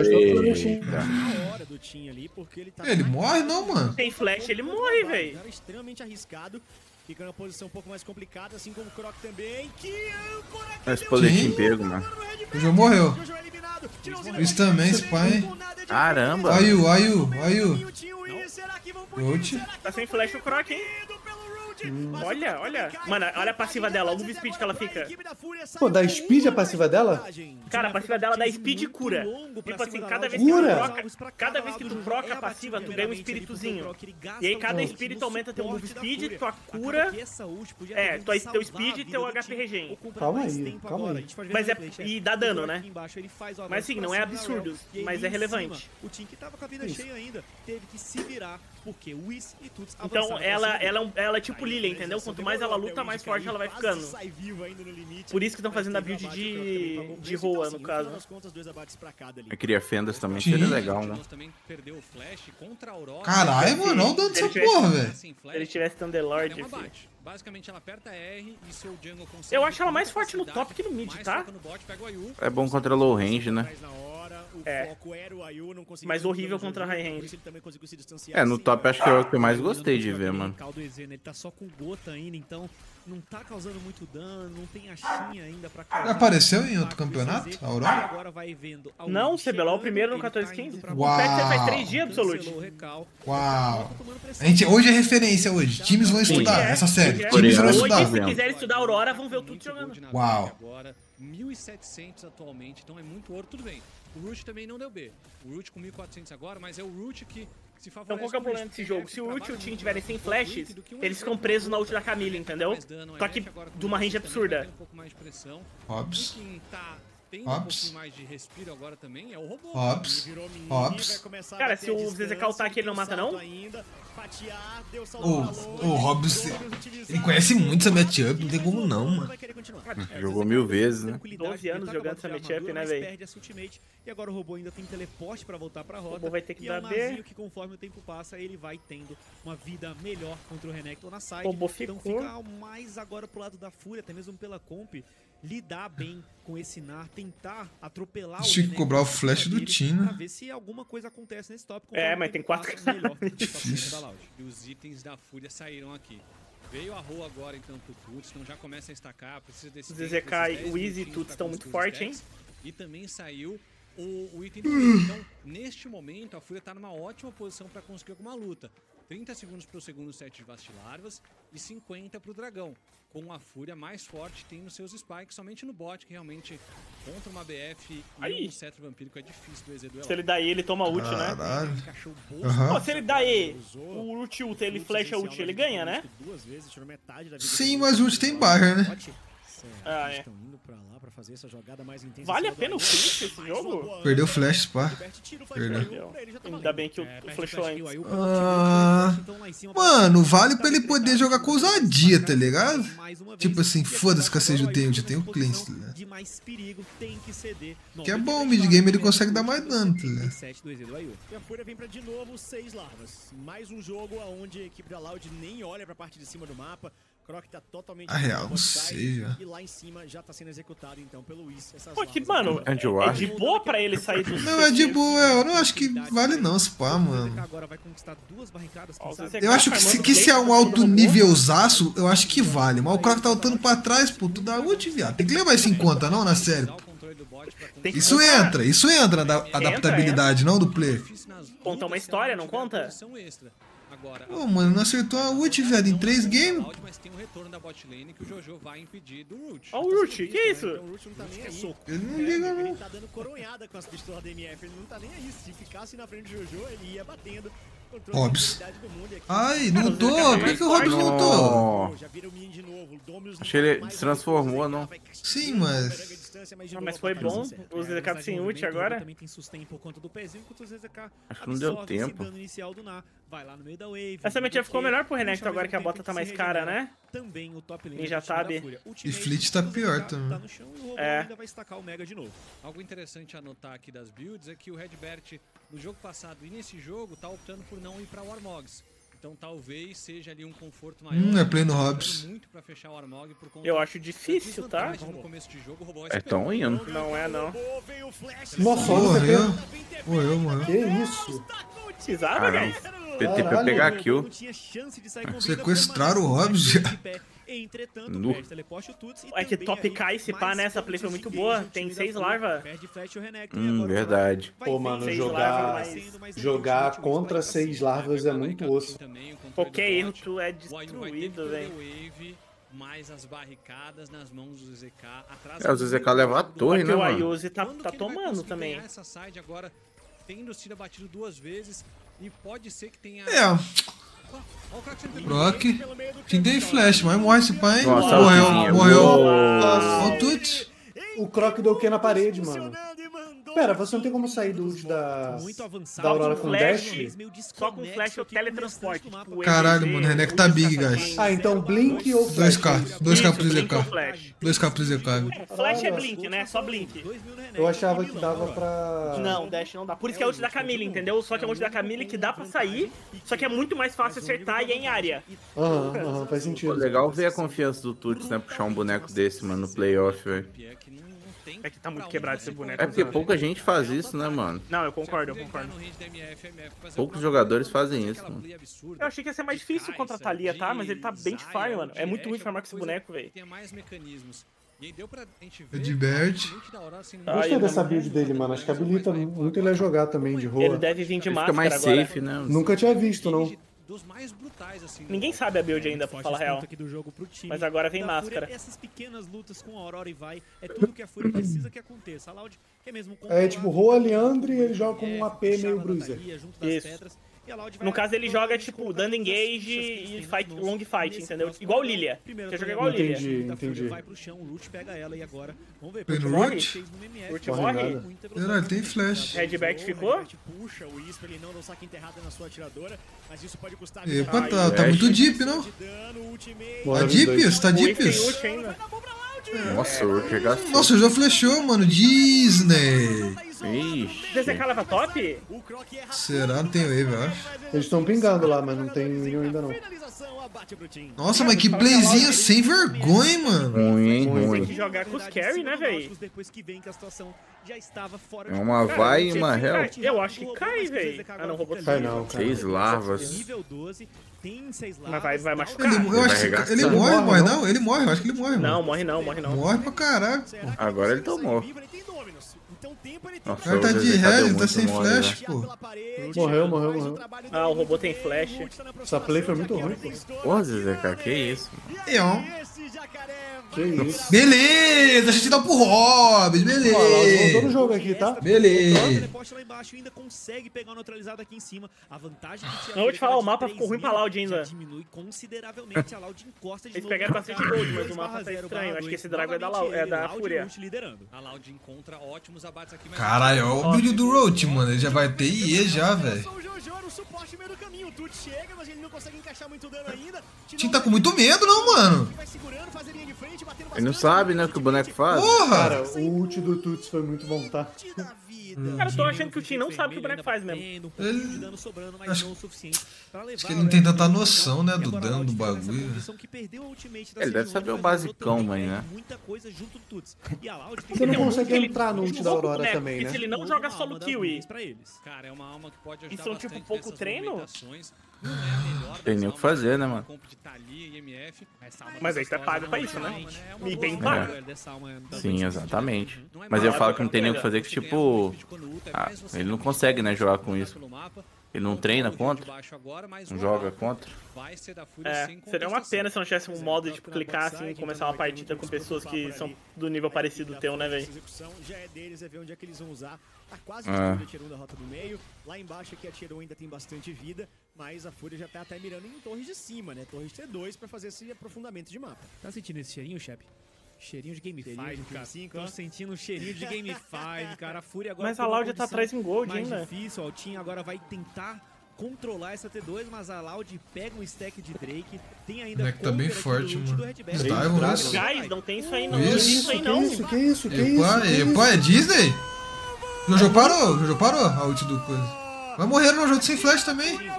Speaker 6: Ele tá
Speaker 1: morre não, mano?
Speaker 3: Tem flash, ele morre, velho.
Speaker 6: Era extremamente arriscado. Fica numa posição um pouco mais complicada, assim como o Croc também. Que âncora que
Speaker 7: boletim
Speaker 1: Sim.
Speaker 7: pego, mano.
Speaker 1: O João morreu.
Speaker 6: Jojo é. Tirou
Speaker 1: Isso também, esse pai.
Speaker 7: Caramba.
Speaker 1: Ayu, Ayu, Ayu.
Speaker 6: Será que vão
Speaker 3: Tá sem flash o Croc, hein?
Speaker 6: Mas
Speaker 3: Olha, olha. Mano, olha a passiva dela, olha o speed que ela fica.
Speaker 5: Pô, dá speed a passiva dela?
Speaker 3: Cara, a passiva dela dá speed e cura. Tipo assim, cada vez que tu troca, cada vez que tu troca a passiva, tu ganha um espíritozinho. E aí cada espírito aumenta teu move speed, tua cura. É, tua- teu speed e teu HP regen.
Speaker 5: Calma aí, calma aí.
Speaker 3: Mas é- e dá dano, né? Mas assim, não é absurdo, mas é relevante.
Speaker 6: O que tava com a vida cheia ainda, teve que se virar, porque o Whis e Tuts
Speaker 3: Então ela, ela, é ela é tipo Lilia, entendeu? Quanto mais ela luta, mais forte ela vai ficando. Por isso que estão fazendo a build de, de Roa,
Speaker 6: então,
Speaker 3: no
Speaker 6: assim, no
Speaker 3: caso.
Speaker 7: Eu queria Fendas também, seria legal, né?
Speaker 1: Caralho, mano, olha o dano dessa porra, velho.
Speaker 4: Flash,
Speaker 3: Se ele tivesse Thunderlord, filho.
Speaker 4: Basicamente, ela aperta R e seu jungle consegue...
Speaker 3: Eu acho ela mais forte no top que no mid, tá?
Speaker 4: no bot, pega o Ayu.
Speaker 7: É bom contra low range, né?
Speaker 6: Hora,
Speaker 3: É.
Speaker 6: o Ayu,
Speaker 3: Mas horrível contra high range.
Speaker 7: É, no
Speaker 6: assim,
Speaker 7: top acho que é o que eu mais gostei de ver, mano.
Speaker 2: Caldo EZ, né? Ele tá só com gota ainda, então não tá causando muito dano, não tem a Shin ainda pra causar.
Speaker 1: Apareceu em outro campeonato, a Aurora?
Speaker 2: agora vai vendo a
Speaker 3: Não, CBLOL, o primeiro no
Speaker 2: chegando, ele tá
Speaker 3: 14-15.
Speaker 2: indo pra
Speaker 3: O
Speaker 1: Uau.
Speaker 3: faz três dias, Absolute.
Speaker 1: Uau.
Speaker 2: Tá.
Speaker 1: A gente, hoje é referência hoje. Times vão estudar
Speaker 3: é,
Speaker 1: essa série.
Speaker 3: é.
Speaker 1: Times vão estudar.
Speaker 3: Hoje, se quiserem estudar Aurora, vão ver o tudo
Speaker 4: 20
Speaker 3: jogando.
Speaker 1: Uau.
Speaker 4: banca Agora, 1.700 atualmente, então é muito ouro, tudo bem. O Root também não deu B. O Root com 1.400 agora, mas é o Root que
Speaker 3: Então qual que é o problema desse jogo? Se o ult e o Team tiverem sem flashes, eles ficam presos na ult da Camila, entendeu? Só que de uma range absurda.
Speaker 4: ter pouco mais de pressão.
Speaker 1: Hobbs.
Speaker 4: Quem tendo
Speaker 1: Hobbs.
Speaker 4: pouquinho mais de respiro agora também o robô.
Speaker 1: Hobbs.
Speaker 6: Virou mini,
Speaker 1: Hobbs.
Speaker 6: vai começar a
Speaker 3: Cara, se o ZZK ultar aqui, ele não mata, não?
Speaker 1: O, o
Speaker 6: Douglas utilizar,
Speaker 1: ele conhece muito essa matchup, não tem como não, mano.
Speaker 6: querer continuar.
Speaker 7: Jogou mil vezes, né?
Speaker 3: 12 anos jogando essa matchup, né, véi?
Speaker 2: perde essa ultimate, E agora o robô ainda tem teleporte pra voltar pra rota.
Speaker 3: robô vai ter que dar
Speaker 2: é o
Speaker 3: B.
Speaker 2: Que conforme o tempo passa, ele vai tendo uma vida melhor contra o Renekton na side.
Speaker 3: O robô
Speaker 2: então
Speaker 3: ficou.
Speaker 2: fica mais agora pro lado da Fúria, até mesmo pela comp, lidar bem com esse Nar, tentar atropelar
Speaker 1: Tinha que cobrar o flash do Tina.
Speaker 2: Pra ver se alguma coisa acontece nesse top.
Speaker 3: É, mas tem
Speaker 2: tempo
Speaker 3: quatro
Speaker 2: melhor Loud.
Speaker 4: E os itens da Fúria saíram aqui. Veio a Ro agora então pro Tuts, então já começa a estacar, precisa desse
Speaker 3: O ZZK e
Speaker 4: 10
Speaker 3: o Easy e Tuts estão muito
Speaker 4: construir os
Speaker 3: forte, hein?
Speaker 4: E também saiu o, o item do. Então, neste momento, a Fúria tá numa ótima posição para conseguir alguma luta. 30 segundos pro segundo set de Vastilarvas e 50 pro Dragão. Com a Fúria mais forte, tem nos seus spikes, somente no bot, que realmente contra uma BF e
Speaker 3: Aí.
Speaker 4: um cetro vampírico é difícil do EZ duelar.
Speaker 3: Se ele dá E, ele toma ult, né?
Speaker 1: Caralho.
Speaker 3: Pô, se ele dá E, o ult ulta, ele flecha ult, ele ganha, né?
Speaker 6: Duas vezes, tirou metade da vida
Speaker 1: Sim, mas o ult tem barra, né?
Speaker 6: Certo,
Speaker 3: Ah,
Speaker 6: eles
Speaker 3: é.
Speaker 6: estão indo pra lá pra fazer essa jogada mais intensa.
Speaker 3: Vale a pena o flash esse jogo?
Speaker 1: Perdeu o flash, pá. Perdeu.
Speaker 6: tá
Speaker 3: Ainda bem que o,
Speaker 2: É, flash
Speaker 3: antes.
Speaker 1: Ah, Mano, vale
Speaker 2: tá
Speaker 1: pra ele poder jogar com ousadia, tá ligado? Tipo assim, foda-se que a
Speaker 2: agora
Speaker 1: Seju
Speaker 2: o
Speaker 1: tem,
Speaker 2: Ayu
Speaker 1: já tem o cleanse, tá ligado?
Speaker 2: Perigo, tem que
Speaker 1: é bom, o
Speaker 2: 93
Speaker 1: mid-game ele consegue dar mais dano, tá ligado?
Speaker 2: 77 do EZ do Ayu.
Speaker 6: E a Fúria vem pra de novo seis larvas. Mais um jogo onde a equipe da Loud nem olha pra parte de cima do mapa. Croc tá totalmente
Speaker 1: A real, não sei.
Speaker 6: E lá em cima já tá sendo executado então pelo Whis.
Speaker 3: Pô, que, mano,
Speaker 7: É de
Speaker 3: é de boa pra ele sair do
Speaker 1: Não, é de boa, eu não acho que vale não, se pá, mano.
Speaker 2: Agora vai conquistar duas barricadas,
Speaker 1: Eu acho que se, que se é um alto nívelzaço, eu acho que vale. Mas o cara que tá lutando pra trás, pô, tu dá ult, viado. Tem que levar isso em conta, não, na série. Isso
Speaker 3: contar.
Speaker 1: entra, isso entra na adaptabilidade, não do player.
Speaker 4: nas
Speaker 3: Conta uma história, não conta?
Speaker 4: Agora,
Speaker 1: Pô, mano, não acertou a ult, viado, em três games.
Speaker 4: Loud, mas tem um retorno da bot lane que o Jojo vai impedir do Root.
Speaker 3: Ó o Root, que isso?
Speaker 6: Então o Root não tá nem aí.
Speaker 1: Ele não
Speaker 6: É,
Speaker 1: liga,
Speaker 6: Ele
Speaker 1: não.
Speaker 6: tá dando coronhada com as pistolas da MF, ele não tá nem aí. Se ficasse na frente do Jojo, ele ia batendo.
Speaker 1: Hobbs. Ai, não lutou? Por que, que o Hobbs não lutou?
Speaker 6: Já
Speaker 7: Achei ele se transformou, não.
Speaker 1: Sim, mas-
Speaker 3: Ah, mas foi bom.
Speaker 6: o certo.
Speaker 3: O ZK
Speaker 2: Mas
Speaker 3: sem ult agora.
Speaker 7: Acho que não deu tempo.
Speaker 3: Essa matchup ficou melhor pro Renekton agora que a bota tá mais cara, né?
Speaker 2: Também o top da
Speaker 3: Tabi.
Speaker 2: Fúria.
Speaker 1: E Fleet tá pior também.
Speaker 2: Tá no chão e o robô
Speaker 3: É.
Speaker 2: ainda vai estacar o Mega de novo.
Speaker 4: Algo interessante a anotar aqui das builds é que o Redbert, no jogo passado e nesse jogo, tá optando por não ir pra Warmogs. Então talvez seja ali um conforto maior.
Speaker 1: Hum, é play no
Speaker 4: Tá
Speaker 1: Hobbs.
Speaker 4: jogando muito pra fechar o Warmog por conta
Speaker 3: Eu acho difícil, tá?
Speaker 4: desvantagem No começo de jogo, o robô vai
Speaker 7: É tão indo.
Speaker 3: Não é, não.
Speaker 5: Nossa, olha o
Speaker 1: Morreu.
Speaker 5: TP.
Speaker 1: Morreu, morreu.
Speaker 5: Que isso?
Speaker 7: Caramba.
Speaker 3: guys.
Speaker 7: PT pra pegar kill.
Speaker 1: Sequestraram o Hobbs já.
Speaker 2: Entretanto,
Speaker 7: Nu.
Speaker 2: perde teleporte o Tuts e
Speaker 3: É que top Kai, se pá, nessa play foi muito boa. Tem seis
Speaker 2: Fúria
Speaker 3: larva.
Speaker 2: Perde flash o Renekton
Speaker 7: Hum, verdade.
Speaker 5: Pô, mano, jogar-
Speaker 2: larvas
Speaker 5: jogar
Speaker 2: o
Speaker 5: contra seis larvas é muito osso.
Speaker 3: Qualquer erro, tu é destruído, velho.
Speaker 4: mais as barricadas nas mãos do ZK. Atrás
Speaker 7: É, o ZK leva a torre, né,
Speaker 3: Porque o
Speaker 7: mano?
Speaker 3: Ayuzi tá, tá tomando também.
Speaker 4: essa side agora, tendo sido abatido duas vezes e pode ser que tenha.
Speaker 1: É, Brock. Tinha tem flash, mas morre esse pai.
Speaker 7: Nossa,
Speaker 1: Morreu, morreu.
Speaker 5: Nossa.
Speaker 1: Olha o Tuts.
Speaker 5: O Croc deu o que na parede, mano? Pera, você não tem como sair do ult da,
Speaker 6: Muito avançado.
Speaker 5: da Aurora com
Speaker 3: Flash. Só com flash ou
Speaker 6: desconexo aqui com o
Speaker 3: teletransporte. Tipo,
Speaker 1: Caralho, mano, o Renek tá big, guys.
Speaker 5: Ah, então Blink ou Flash?
Speaker 1: 2K, 2K pro
Speaker 3: ou
Speaker 1: ZK.
Speaker 3: Flash.
Speaker 1: 2K pro ZK.
Speaker 3: Flash é Blink, né? Só Blink.
Speaker 6: Renek,
Speaker 5: Eu achava que dava pra...
Speaker 3: Não, Dash não dá. Por isso que é a ult da Camille, entendeu? Só que é a ult da Camille que dá pra sair, só que é muito mais fácil acertar e é em área.
Speaker 5: Aham, aham, faz
Speaker 7: Pô,
Speaker 5: sentido.
Speaker 7: legal ver a confiança do Tuts, né? Puxar um boneco desse, mano, no playoff, velho.
Speaker 4: É tem
Speaker 3: É que tá muito quebrado esse boneco.
Speaker 7: É porque pouca gente faz isso, né, mano?
Speaker 3: Não, eu concordo, eu concordo.
Speaker 7: Poucos jogadores fazem isso, mano.
Speaker 3: Eu achei que ia ser mais difícil contra a Thalia, tá? Mas ele tá bem de fire, mano. É muito ruim farmar com esse boneco, velho.
Speaker 4: Tem mais mecanismos. E aí deu pra gente ver.
Speaker 1: Edbert.
Speaker 3: Ah,
Speaker 5: Gostei dessa
Speaker 3: não-
Speaker 5: build dele, mano. Acho que habilita muito ele a jogar também de
Speaker 3: Ele
Speaker 5: roa.
Speaker 3: deve vir de
Speaker 7: Ele
Speaker 3: máscara
Speaker 7: fica mais
Speaker 3: agora.
Speaker 7: safe, né?
Speaker 5: Nunca tinha visto, não.
Speaker 4: Dos mais brutais, assim. no
Speaker 3: Ninguém sabe a build ainda, pra falar real.
Speaker 6: ponto aqui do jogo pro time
Speaker 3: Mas agora vem
Speaker 6: da
Speaker 3: máscara.
Speaker 6: Fúria. Essas pequenas lutas com a Aurora e vai é tudo que a Fúria precisa que aconteça. A Loud quer mesmo
Speaker 5: É tipo, roa Leandro e ele joga como um AP meio bruiser.
Speaker 3: Isso. No caso, ele joga, tipo, dando engage e fight, long fight, entendeu? Igual Lilia. Você joga igual Lilia.
Speaker 5: Entendi, entendi.
Speaker 6: Vai pro chão, o Root pega ela e agora vamos ver.
Speaker 1: No
Speaker 6: Root
Speaker 1: Root?
Speaker 3: Root
Speaker 6: morre
Speaker 1: Caralho,
Speaker 6: velocidade.
Speaker 1: tem flash.
Speaker 3: Redback ficou?
Speaker 6: Puxa o ele não dá um saque enterrada na sua atiradora, mas isso pode custar
Speaker 1: Epa, tá, tá muito deep, não? Tá deep isso? Tá
Speaker 3: O
Speaker 1: deep
Speaker 3: tem.
Speaker 7: Nossa, o Urk gastou.
Speaker 1: Nossa, já flashou, mano. Disney.
Speaker 7: Ixi.
Speaker 3: DZK leva top?
Speaker 1: Será? Não tem wave, eu acho.
Speaker 5: Eles estão pingando lá, mas não tem minion ainda não.
Speaker 1: Nossa, mas que playzinha sem vergonha, mano.
Speaker 7: Ruim, hein?
Speaker 3: Tem que
Speaker 7: Ruim.
Speaker 3: jogar com os carry, né, véi?
Speaker 6: Depois que vem que a situação já estava fora
Speaker 7: É uma vai
Speaker 3: não
Speaker 7: e uma hell.
Speaker 3: Eu acho que cai, véi. Ah, não, robô
Speaker 5: Cai não, cara.
Speaker 7: Seis larvas.
Speaker 6: nível 12, tem seis larvas.
Speaker 3: Mas vai, vai machucar.
Speaker 1: Ele, eu acho que ele morre,
Speaker 5: morre,
Speaker 1: morre
Speaker 5: não?
Speaker 1: não? Ele morre, eu acho que ele morre,
Speaker 3: Não,
Speaker 1: mano.
Speaker 3: morre não, morre não.
Speaker 1: Morre pra caralho. pô.
Speaker 7: Agora ele tomou. Nossa,
Speaker 1: O cara tá de red, tá sem
Speaker 7: mole,
Speaker 1: flash,
Speaker 7: né?
Speaker 1: pô.
Speaker 5: Morreu, morreu, morreu.
Speaker 3: Ah, o robô tem flash.
Speaker 5: Essa play foi muito ruim, pô.
Speaker 7: Pô, ZZK, que isso? mano.
Speaker 1: E ó. Beleza, a gente dá pro
Speaker 5: Ó, no
Speaker 1: beleza.
Speaker 5: jogo aqui, tá?
Speaker 1: Beleza.
Speaker 6: teleporte lá embaixo ainda consegue pegar o neutralizado aqui em cima. A vantagem que
Speaker 3: Eu vou te falar, o mapa ficou ruim pra
Speaker 6: 3.000
Speaker 3: Loud ainda.
Speaker 6: diminui consideravelmente. A Loud encosta de
Speaker 3: Eles pegaram bastante gold, mas o
Speaker 6: 2
Speaker 3: mapa tá
Speaker 6: barra 0
Speaker 3: estranho. Acho que
Speaker 6: 2.
Speaker 3: esse Dragon é da
Speaker 6: Novamente
Speaker 3: Lau- é da
Speaker 6: Loud
Speaker 3: Fúria.
Speaker 4: A Loud encontra ótimos abates aqui.
Speaker 1: Caralho, ó o build do Roach, mano. Ele já vai ter IE já, velho.
Speaker 6: O Jojo era o suporte no meio do caminho. O Tut chega, mas ele não consegue encaixar muito dano ainda.
Speaker 1: O time tá com muito medo, não, mano.
Speaker 6: Vai segurando, faz a linha de frente, batendo
Speaker 7: Ele não sabe, né, o que o boneco faz.
Speaker 1: Porra!
Speaker 5: Cara, o ult do Tuts foi muito bom, tá?
Speaker 6: vida.
Speaker 3: Cara, eu tô achando que o Tim não sabe o que o boneco faz mesmo.
Speaker 1: Ele-
Speaker 6: mas
Speaker 1: acho-
Speaker 6: não o suficiente pra levar
Speaker 1: Acho que ele não tem tanta noção, né,
Speaker 6: E
Speaker 1: do dano do bagulho.
Speaker 7: Ele deve saber o
Speaker 6: mas
Speaker 7: basicão,
Speaker 6: perde
Speaker 7: né?
Speaker 6: E
Speaker 5: Você não consegue entrar no ult da Aurora também,
Speaker 3: porque
Speaker 5: né?
Speaker 3: se ele não joga solo kill
Speaker 6: eles.
Speaker 4: Cara, é uma alma que pode ajudar
Speaker 3: são, tipo, pouco treino?
Speaker 4: é
Speaker 7: Tem nem o que fazer, né, mano?
Speaker 4: e
Speaker 3: Mas aí você paga pra isso,
Speaker 4: é
Speaker 3: né?
Speaker 4: é
Speaker 3: E bem.
Speaker 6: É, da
Speaker 7: Sim, exatamente.
Speaker 4: Não é
Speaker 7: Mas eu falo
Speaker 3: é
Speaker 7: que não tem nem o que fazer que, tipo. Ah, ele não consegue, né, jogar com isso. Ele não treina contra? Não joga contra?
Speaker 3: É, seria uma pena se não tivesse um modo de tipo, clicar assim e começar uma partida com pessoas que são do nível parecido teu, né, velho?
Speaker 6: Já é deles, ver onde que eles vão usar. Tá quase destruída a Tier 1 da rota do meio. Lá embaixo aqui a Tier 1 ainda tem bastante vida, mas a Fúria já tá até mirando em torres de cima, né? Torres T2 pra fazer esse aprofundamento de mapa.
Speaker 2: Tá sentindo esse cheirinho, chefe? Cheirinho de Game 5,
Speaker 6: Cheirinho de
Speaker 2: cara.
Speaker 6: Q5,
Speaker 2: Tô
Speaker 6: ó.
Speaker 2: sentindo um cheirinho de Game 5, cara. A Fúria agora.
Speaker 3: Mas a Loud tá atrás em gold
Speaker 2: mais
Speaker 3: ainda.
Speaker 2: difícil. Ó, o Team agora vai tentar controlar essa T2, mas a Loud pega um stack de Drake. Tem ainda
Speaker 1: moleque tá bem forte,
Speaker 2: do
Speaker 1: mano.
Speaker 2: do
Speaker 1: Dive,
Speaker 5: Dragon.
Speaker 1: isso.
Speaker 3: Guys, não tem isso aí não.
Speaker 1: Isso.
Speaker 3: Não tem isso aí
Speaker 5: Que
Speaker 3: não.
Speaker 5: isso, que isso, que isso?
Speaker 1: Epa,
Speaker 5: que isso?
Speaker 1: epa, é Disney? Jojo parou, Jojo parou a ult do coisa. Vai morrer no jogo sem flash também. Meu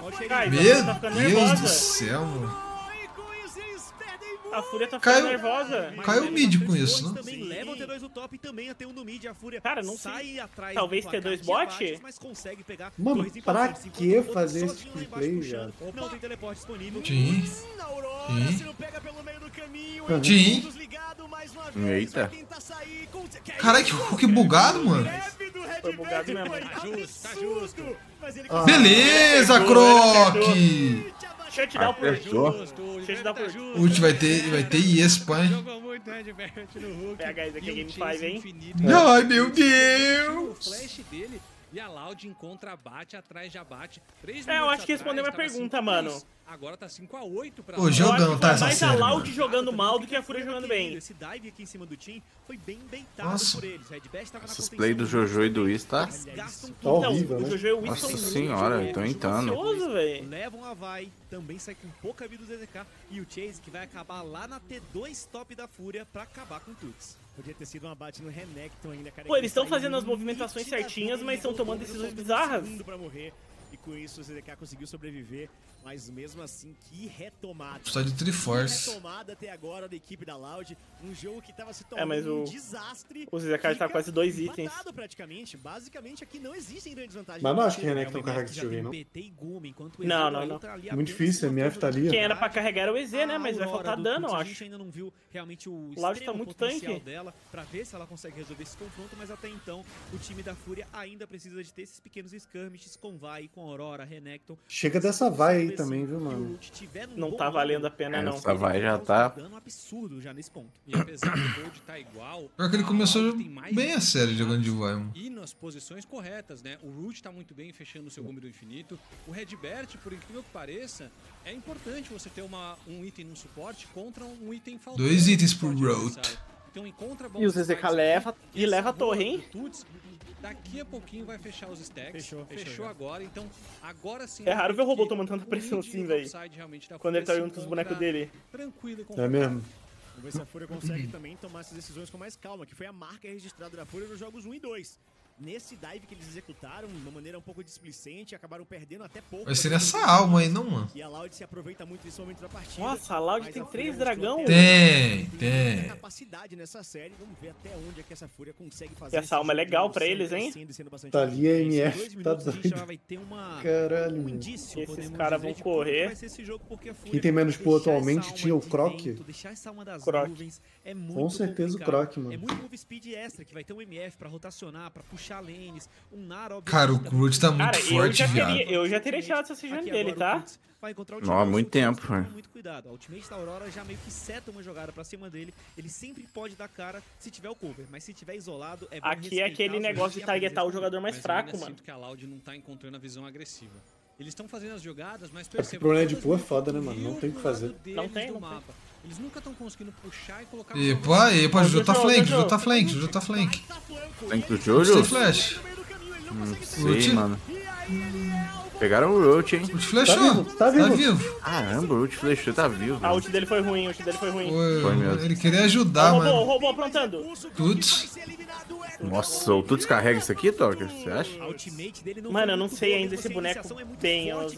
Speaker 3: tá
Speaker 1: Deus do céu, mano.
Speaker 3: A Fúria tá
Speaker 1: Caiu-
Speaker 3: nervosa.
Speaker 1: Caiu o mid com isso,
Speaker 6: leva o T2 do top e também a T1 do mid. A Fúria
Speaker 3: Cara, não
Speaker 6: sai
Speaker 3: sei.
Speaker 6: atrás
Speaker 3: Talvez
Speaker 6: do placar
Speaker 3: T2
Speaker 6: de
Speaker 3: bot?
Speaker 6: mas consegue pegar
Speaker 5: Mano, pra que fazer esse tipo de play, velho?
Speaker 6: Não tem teleporte disponível.
Speaker 1: Sim. Sim. Sim.
Speaker 7: Eita.
Speaker 6: que é
Speaker 1: Caralho,
Speaker 6: isso?
Speaker 1: que, bugado, mano.
Speaker 3: Foi bugado mesmo.
Speaker 6: foi
Speaker 4: Tá justo, tá
Speaker 6: ele
Speaker 5: Ah.
Speaker 1: Beleza, Croc!
Speaker 3: Deixa eu te dar o por.
Speaker 7: Acertou.
Speaker 3: Deixa eu te dar por.
Speaker 1: Ult vai ter, vai ter IES, pai.
Speaker 4: Jogou muito Redbert no Hulk.
Speaker 3: Pega esse aqui, Game
Speaker 4: chase
Speaker 3: 5, hein?
Speaker 1: Ai, meu
Speaker 4: O
Speaker 1: Deus!
Speaker 4: flash dele e a Loud encontra abate atrás de abate. Três
Speaker 3: É, eu acho que respondeu minha
Speaker 4: tava
Speaker 3: pergunta,
Speaker 4: 5-3.
Speaker 3: mano.
Speaker 4: Agora tá 5x8 pra
Speaker 3: Eu
Speaker 1: jogão, tá, essa
Speaker 3: mais
Speaker 1: série,
Speaker 3: a Loud
Speaker 1: mano.
Speaker 3: jogando mal do que a Fúria jogando bem.
Speaker 6: Esse dive aqui em cima do Team foi bem beitado
Speaker 1: Nossa.
Speaker 6: por eles. Red Bash tava na
Speaker 7: Esses play do Jojo e do Whis, tá?
Speaker 5: Tá horrível,
Speaker 3: o
Speaker 5: né?
Speaker 3: Jojo e o
Speaker 7: Nossa senhora, eu tô
Speaker 3: velho.
Speaker 6: Levam a vai, também sai com pouca vida do ZZK. E o Chase que vai acabar lá na T2 top da Fúria pra acabar com tudo. Podia ter sido um abate no Renekton ainda, cara.
Speaker 3: Pô, eles
Speaker 6: Ele
Speaker 3: estão fazendo as movimentações certinhas, mas estão tomando decisões bizarras.
Speaker 6: pra morrer. E com isso o ZDK conseguiu sobreviver. Mas mesmo assim, que retomada.
Speaker 1: Só de Triforce.
Speaker 6: Que retomada até agora da equipe da Loud. Um jogo que tava se
Speaker 3: É,
Speaker 6: tornando
Speaker 3: mas
Speaker 6: um
Speaker 3: o-
Speaker 6: desastre.
Speaker 3: o ZK tá esses dois itens.
Speaker 6: praticamente. Basicamente aqui não existem grandes vantagens.
Speaker 5: Mas não acho que
Speaker 6: É,
Speaker 5: Renekton
Speaker 6: o
Speaker 5: carrega
Speaker 6: MF
Speaker 5: esse jogo aí, não.
Speaker 6: E o
Speaker 3: Não, não, não.
Speaker 6: ali
Speaker 5: Muito difícil,
Speaker 6: uma
Speaker 5: MF tá ali,
Speaker 3: Quem era pra carregar era o EZ, né?
Speaker 6: a
Speaker 3: Mas vai faltar
Speaker 6: do
Speaker 3: dano, eu
Speaker 6: Tuts, A
Speaker 3: acho.
Speaker 6: gente ainda não viu realmente o
Speaker 3: Loud tá muito tanque.
Speaker 6: dela pra ver se ela consegue resolver esse confronto, mas até então o time da Fúria ainda precisa de ter esses pequenos skirmishes com Vai, com Aurora, Renekton.
Speaker 5: Chega dessa vai aí também, viu,
Speaker 6: Se o
Speaker 5: mano?
Speaker 3: Não tá valendo a pena, não.
Speaker 7: Essa vai já tá.
Speaker 6: absurdo já nesse ponto.
Speaker 4: E apesar do Gold tá igual.
Speaker 1: Pior que ele começou bem a série jogando de vai, mano.
Speaker 4: E nas posições corretas, né? O Root tá muito bem fechando o seu combo do infinito. O Redbert, por incrível que pareça, é importante você ter uma, um item no suporte contra um item faltando.
Speaker 1: Dois itens pro Root.
Speaker 4: Então encontra
Speaker 3: E o
Speaker 4: bons
Speaker 3: ZZK leva- e leva a torre, hein?
Speaker 4: Daqui a pouquinho vai fechar os stacks.
Speaker 6: Fechou, fechou já.
Speaker 4: agora, então agora sim.
Speaker 3: É raro ver o robô tomando tanta pressão assim, velho. Quando ele tá olhando
Speaker 4: se
Speaker 3: pros bonecos dele.
Speaker 4: Tranquilo e
Speaker 5: É mesmo.
Speaker 6: Vamos ver se a Fúria consegue também tomar essas decisões com mais calma, que foi a marca registrada da Fúria nos jogos 1 e 2. Nesse dive que eles executaram de uma maneira um pouco displicente, acabaram perdendo até pouco.
Speaker 1: Vai ser nessa alma aí, não, mano.
Speaker 6: E a Loud se aproveita muito desse momento da partida.
Speaker 3: Nossa, a Loud
Speaker 6: mas
Speaker 3: tem três dragão.
Speaker 1: Tem, tem.
Speaker 6: capacidade nessa série. Vamos ver até onde é que essa Fúria consegue fazer.
Speaker 3: E essa alma é
Speaker 6: jogo
Speaker 3: legal pra eles, hein?
Speaker 6: sendo bastante
Speaker 5: Tá ali a MF, tá doido.
Speaker 6: vai ter uma
Speaker 5: Caralho,
Speaker 6: um indício,
Speaker 3: Esses
Speaker 6: podemos
Speaker 3: caras vão
Speaker 6: como
Speaker 3: correr.
Speaker 6: vai ser esse jogo, porque a Fúria
Speaker 5: Quem tem menos pool
Speaker 6: essa
Speaker 5: atualmente tinha o Croc.
Speaker 6: deixar essa alma das
Speaker 3: Croc.
Speaker 6: nuvens é muito
Speaker 5: Com certeza o
Speaker 6: complicado.
Speaker 5: Croc, mano.
Speaker 6: É muito move speed extra, que vai ter um MF pra rotacionar, pra puxar lanes, um Nara,
Speaker 1: Cara, o Groot tá muito
Speaker 3: Cara, eu
Speaker 1: forte,
Speaker 3: já
Speaker 1: viado.
Speaker 3: teria, eu já teria tirado essa
Speaker 6: Aqui
Speaker 3: dele, tá?
Speaker 6: Vai encontrar o
Speaker 7: Não, há muito tempo, né?
Speaker 6: muito cuidado. A ultimate da Aurora já meio que seta uma jogada pra cima dele. Ele sempre pode dar cara se tiver o cover, mas se tiver isolado, é bom
Speaker 3: Aqui é aquele negócio de targetar o jogador mais
Speaker 4: Mas eu
Speaker 3: fraco, mano.
Speaker 4: sinto que a Loud não tá encontrando a visão agressiva. Eles estão fazendo as jogadas, mas perceba.
Speaker 5: problema de pool é foda, né, mano? Não tem o que fazer.
Speaker 3: Não tem, não tem.
Speaker 4: Eles nunca estão conseguindo puxar e colocar
Speaker 1: Epa, epa, Jojo tá flank,
Speaker 3: Jojo.
Speaker 1: Jojo tá flank, Jojo tá flank.
Speaker 7: Tem que o
Speaker 1: Sem flash.
Speaker 7: Não sei,
Speaker 1: Root.
Speaker 7: mano. Pegaram o Roach, hein?
Speaker 1: Root flashou.
Speaker 5: Tá vivo, tá
Speaker 1: Tá
Speaker 5: vivo.
Speaker 7: Caramba, o Roach flechou, tá vivo.
Speaker 3: A ult dele foi ruim, a ult dele foi ruim.
Speaker 1: Oi,
Speaker 7: Foi mesmo.
Speaker 1: Ele queria ajudar,
Speaker 3: o robô, o
Speaker 1: mano.
Speaker 3: robô aprontando.
Speaker 1: Tuts.
Speaker 7: Nossa, o Tuts carrega isso aqui, Toker? Você acha?
Speaker 3: Mano,
Speaker 6: foi
Speaker 3: eu não sei ainda esse boneco
Speaker 6: é
Speaker 3: bem,
Speaker 6: o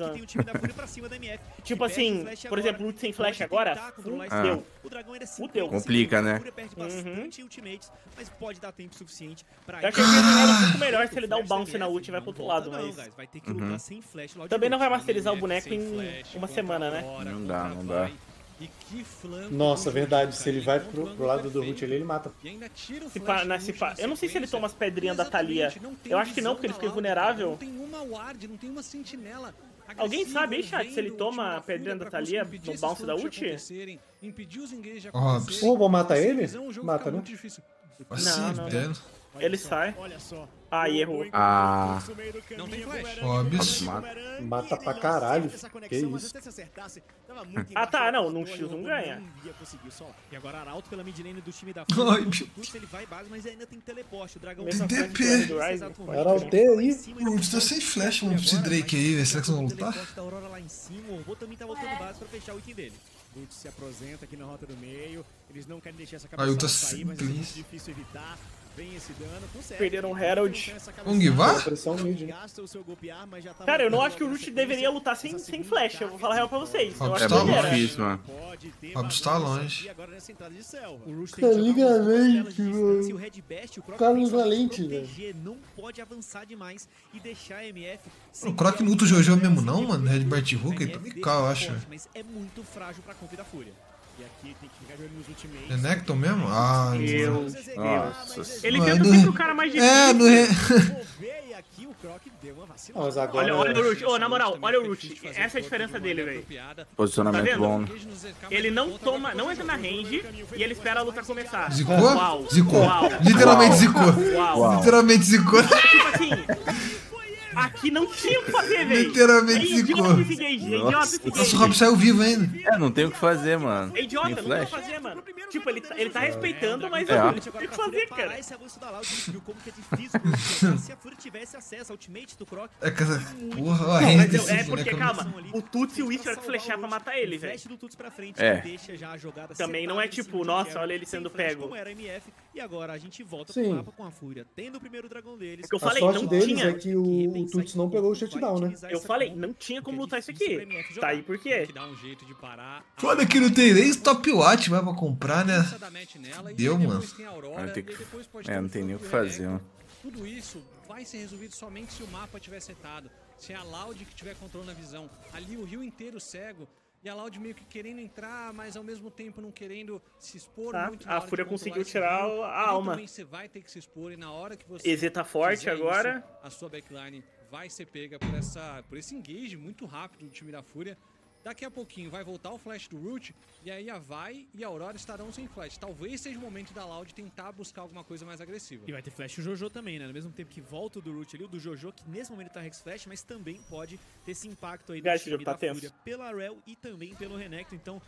Speaker 6: MF.
Speaker 3: Tipo assim,
Speaker 6: o
Speaker 3: por exemplo, ult sem flash agora,
Speaker 6: esse
Speaker 7: Ah.
Speaker 6: O é
Speaker 3: Fudeu.
Speaker 6: 50
Speaker 7: Complica, né?
Speaker 3: Uhum.
Speaker 6: ultimates, mas pode dar tempo suficiente pra
Speaker 3: Eu achei que ele era um pouco melhor se ele dá o bounce na ult e vai pro outro lado, mas...
Speaker 7: Uhum.
Speaker 6: Flash
Speaker 3: Também não vai masterizar o boneco
Speaker 4: Sem
Speaker 3: em
Speaker 4: flash,
Speaker 3: uma semana, né?
Speaker 7: Não dá, não dá.
Speaker 4: E
Speaker 5: Nossa,
Speaker 4: do
Speaker 5: verdade. Se ele vai pro, pro lado do root ali, ele mata.
Speaker 3: Se pa, na, se pa, eu não sei se ele toma as pedrinhas da Thalia. Eu acho que não, porque ele fica
Speaker 4: Loud,
Speaker 3: invulnerável.
Speaker 4: Não tem uma ward, não tem uma sentinela.
Speaker 3: Alguém sabe aí, chat, se ele toma a pedrinha da Thalia no bounce da ult?
Speaker 4: acontecerem, Impedir os engages de
Speaker 1: Óbvio.
Speaker 4: acontecerem.
Speaker 5: O robô mata
Speaker 4: Sem
Speaker 5: ele? Mata, né?
Speaker 1: Assim,
Speaker 3: Não, não. Ele sai.
Speaker 6: Olha só.
Speaker 3: Aí errou.
Speaker 7: Ah.
Speaker 4: Não tem flash.
Speaker 1: Óbvio.
Speaker 5: Mata pra caralho. Que isso.
Speaker 3: Ah, tá, não, num X1 ganha.
Speaker 6: E agora Arauto pela mid lane do time da
Speaker 1: Ai, meu
Speaker 6: ele vai base, mas ainda tem teleporte. O dragão
Speaker 1: Tem
Speaker 3: coisa
Speaker 1: DP.
Speaker 3: que o do Ryze.
Speaker 5: Era o T aí.
Speaker 1: Tá sem flash, mano, esse Drake aí, velho. Será que vocês vão lutar?
Speaker 6: da Aurora lá em cima, o robô também tá voltando base pra fechar o item dele. Se aposenta aqui na rota do meio. Eles não querem deixar essa cabeça
Speaker 1: tá
Speaker 6: sair, mas é difícil evitar. Vem esse dano, consegue.
Speaker 3: Perderam o Herald.
Speaker 6: O mas já tá
Speaker 3: Cara, eu não acho que o Root deveria lutar sem, sem flash. Eu vou falar real pra vocês. Eu
Speaker 1: Ó,
Speaker 3: acho
Speaker 7: É
Speaker 3: que
Speaker 1: tá
Speaker 7: difícil, mano.
Speaker 1: Está
Speaker 6: vazões
Speaker 1: longe.
Speaker 6: O
Speaker 5: Tá hein,
Speaker 6: telas de
Speaker 5: mano?
Speaker 6: o o e deixar a MF sem
Speaker 1: O Croc outro
Speaker 6: alguma
Speaker 1: Jojo mesmo não, mano? Red Bart
Speaker 6: A
Speaker 1: Hook, ele tá cal, eu acho.
Speaker 6: Mas é muito frágil pra comp da Fúria. E aqui tem que ficar de olho nos ultimates.
Speaker 1: Renekton mesmo? Ah,
Speaker 3: Eu-
Speaker 1: mano.
Speaker 7: Nossa
Speaker 3: Ele tenta sempre o cara mais difícil.
Speaker 1: É, no re...
Speaker 3: Olha, olha o Root. Ô, na moral, olha o
Speaker 4: foi
Speaker 3: Root. Essa é a diferença dele, velho.
Speaker 4: apropriada.
Speaker 7: Posicionamento
Speaker 3: Tá vendo?
Speaker 7: bom.
Speaker 3: Ele não toma, não entra na range e ele espera a luta começar.
Speaker 1: Zicou?
Speaker 3: Uau.
Speaker 1: Zicou.
Speaker 3: Uau.
Speaker 1: Literalmente
Speaker 7: Uau.
Speaker 1: zicou.
Speaker 3: Uau.
Speaker 7: Uau.
Speaker 1: Literalmente zicou.
Speaker 3: Tipo assim, Aqui não tinha o que fazer, velho.
Speaker 1: Literalmente
Speaker 3: É idiota
Speaker 1: zicou.
Speaker 3: esse é idiota esse
Speaker 1: Nossa, o. Rob saiu vivo ainda.
Speaker 7: É, não tem o que fazer, mano.
Speaker 3: É idiota,
Speaker 7: Tem
Speaker 3: não tem o que
Speaker 7: flash.
Speaker 3: fazer, mano. Tipo, ele, tá- ele tá respeitando, mas
Speaker 7: É.
Speaker 3: tem o que fazer, cara.
Speaker 2: que é tivesse acesso ao ultimate do Croc.
Speaker 1: É, Porra,
Speaker 3: Não,
Speaker 1: renda
Speaker 3: mas
Speaker 1: desse
Speaker 3: eu- é
Speaker 1: boneco
Speaker 3: porque,
Speaker 1: não-
Speaker 3: calma, o Tuts e o Whisper
Speaker 2: Salvar
Speaker 3: flechar pra matar ele, velho.
Speaker 2: flash do Tuts pra frente,
Speaker 7: É.
Speaker 2: que deixa já a jogada
Speaker 3: Também não é tipo, nossa, olha ele sendo pego.
Speaker 2: Como era MF, e agora a gente volta
Speaker 5: Sim.
Speaker 2: pro mapa com a Fúria, tendo o primeiro dragão deles.
Speaker 3: É que eu
Speaker 5: A
Speaker 3: falei,
Speaker 5: sorte
Speaker 3: não
Speaker 5: deles
Speaker 3: tinha.
Speaker 5: é que o, o Tuts não pegou o shutdown, né?
Speaker 3: Eu falei, não tinha como lutar isso aqui. Tá aí por quê?
Speaker 4: que.
Speaker 1: Foda que não tem nem stopwatch mais pra comprar, né? Deu, mano.
Speaker 4: tem a Aurora,
Speaker 7: Vai ter que-
Speaker 4: depois pode
Speaker 7: É, não tem nem o que fazer, mano.
Speaker 4: Tudo isso vai ser resolvido somente se o mapa tiver setado. Se a Loud que tiver controle na visão. Ali o rio inteiro cego. E a Loud meio que querendo entrar, mas ao mesmo tempo não querendo se expor
Speaker 3: Tá,
Speaker 4: muito.
Speaker 3: a Fúria conseguiu tirar
Speaker 4: rio.
Speaker 3: a alma.
Speaker 4: você vai ter que se expor e na hora que você
Speaker 3: EZ tá forte agora.
Speaker 4: isso, a sua backline vai ser pega por, essa, por esse engage muito rápido do time da Fúria. Daqui a pouquinho vai voltar o flash do Root e aí a Vai e a Aurora estarão sem flash. Talvez seja o momento da Loud tentar buscar alguma coisa mais agressiva.
Speaker 2: E vai ter flash o Jojo também, né? No mesmo tempo que volta o do Root ali, o do Jojo, que nesse momento tá Rex Flash, mas também pode ter esse impacto aí do time
Speaker 3: jogo tá
Speaker 2: da
Speaker 3: tenso.
Speaker 2: Fúria pela Rel e também pelo Renekton. Então,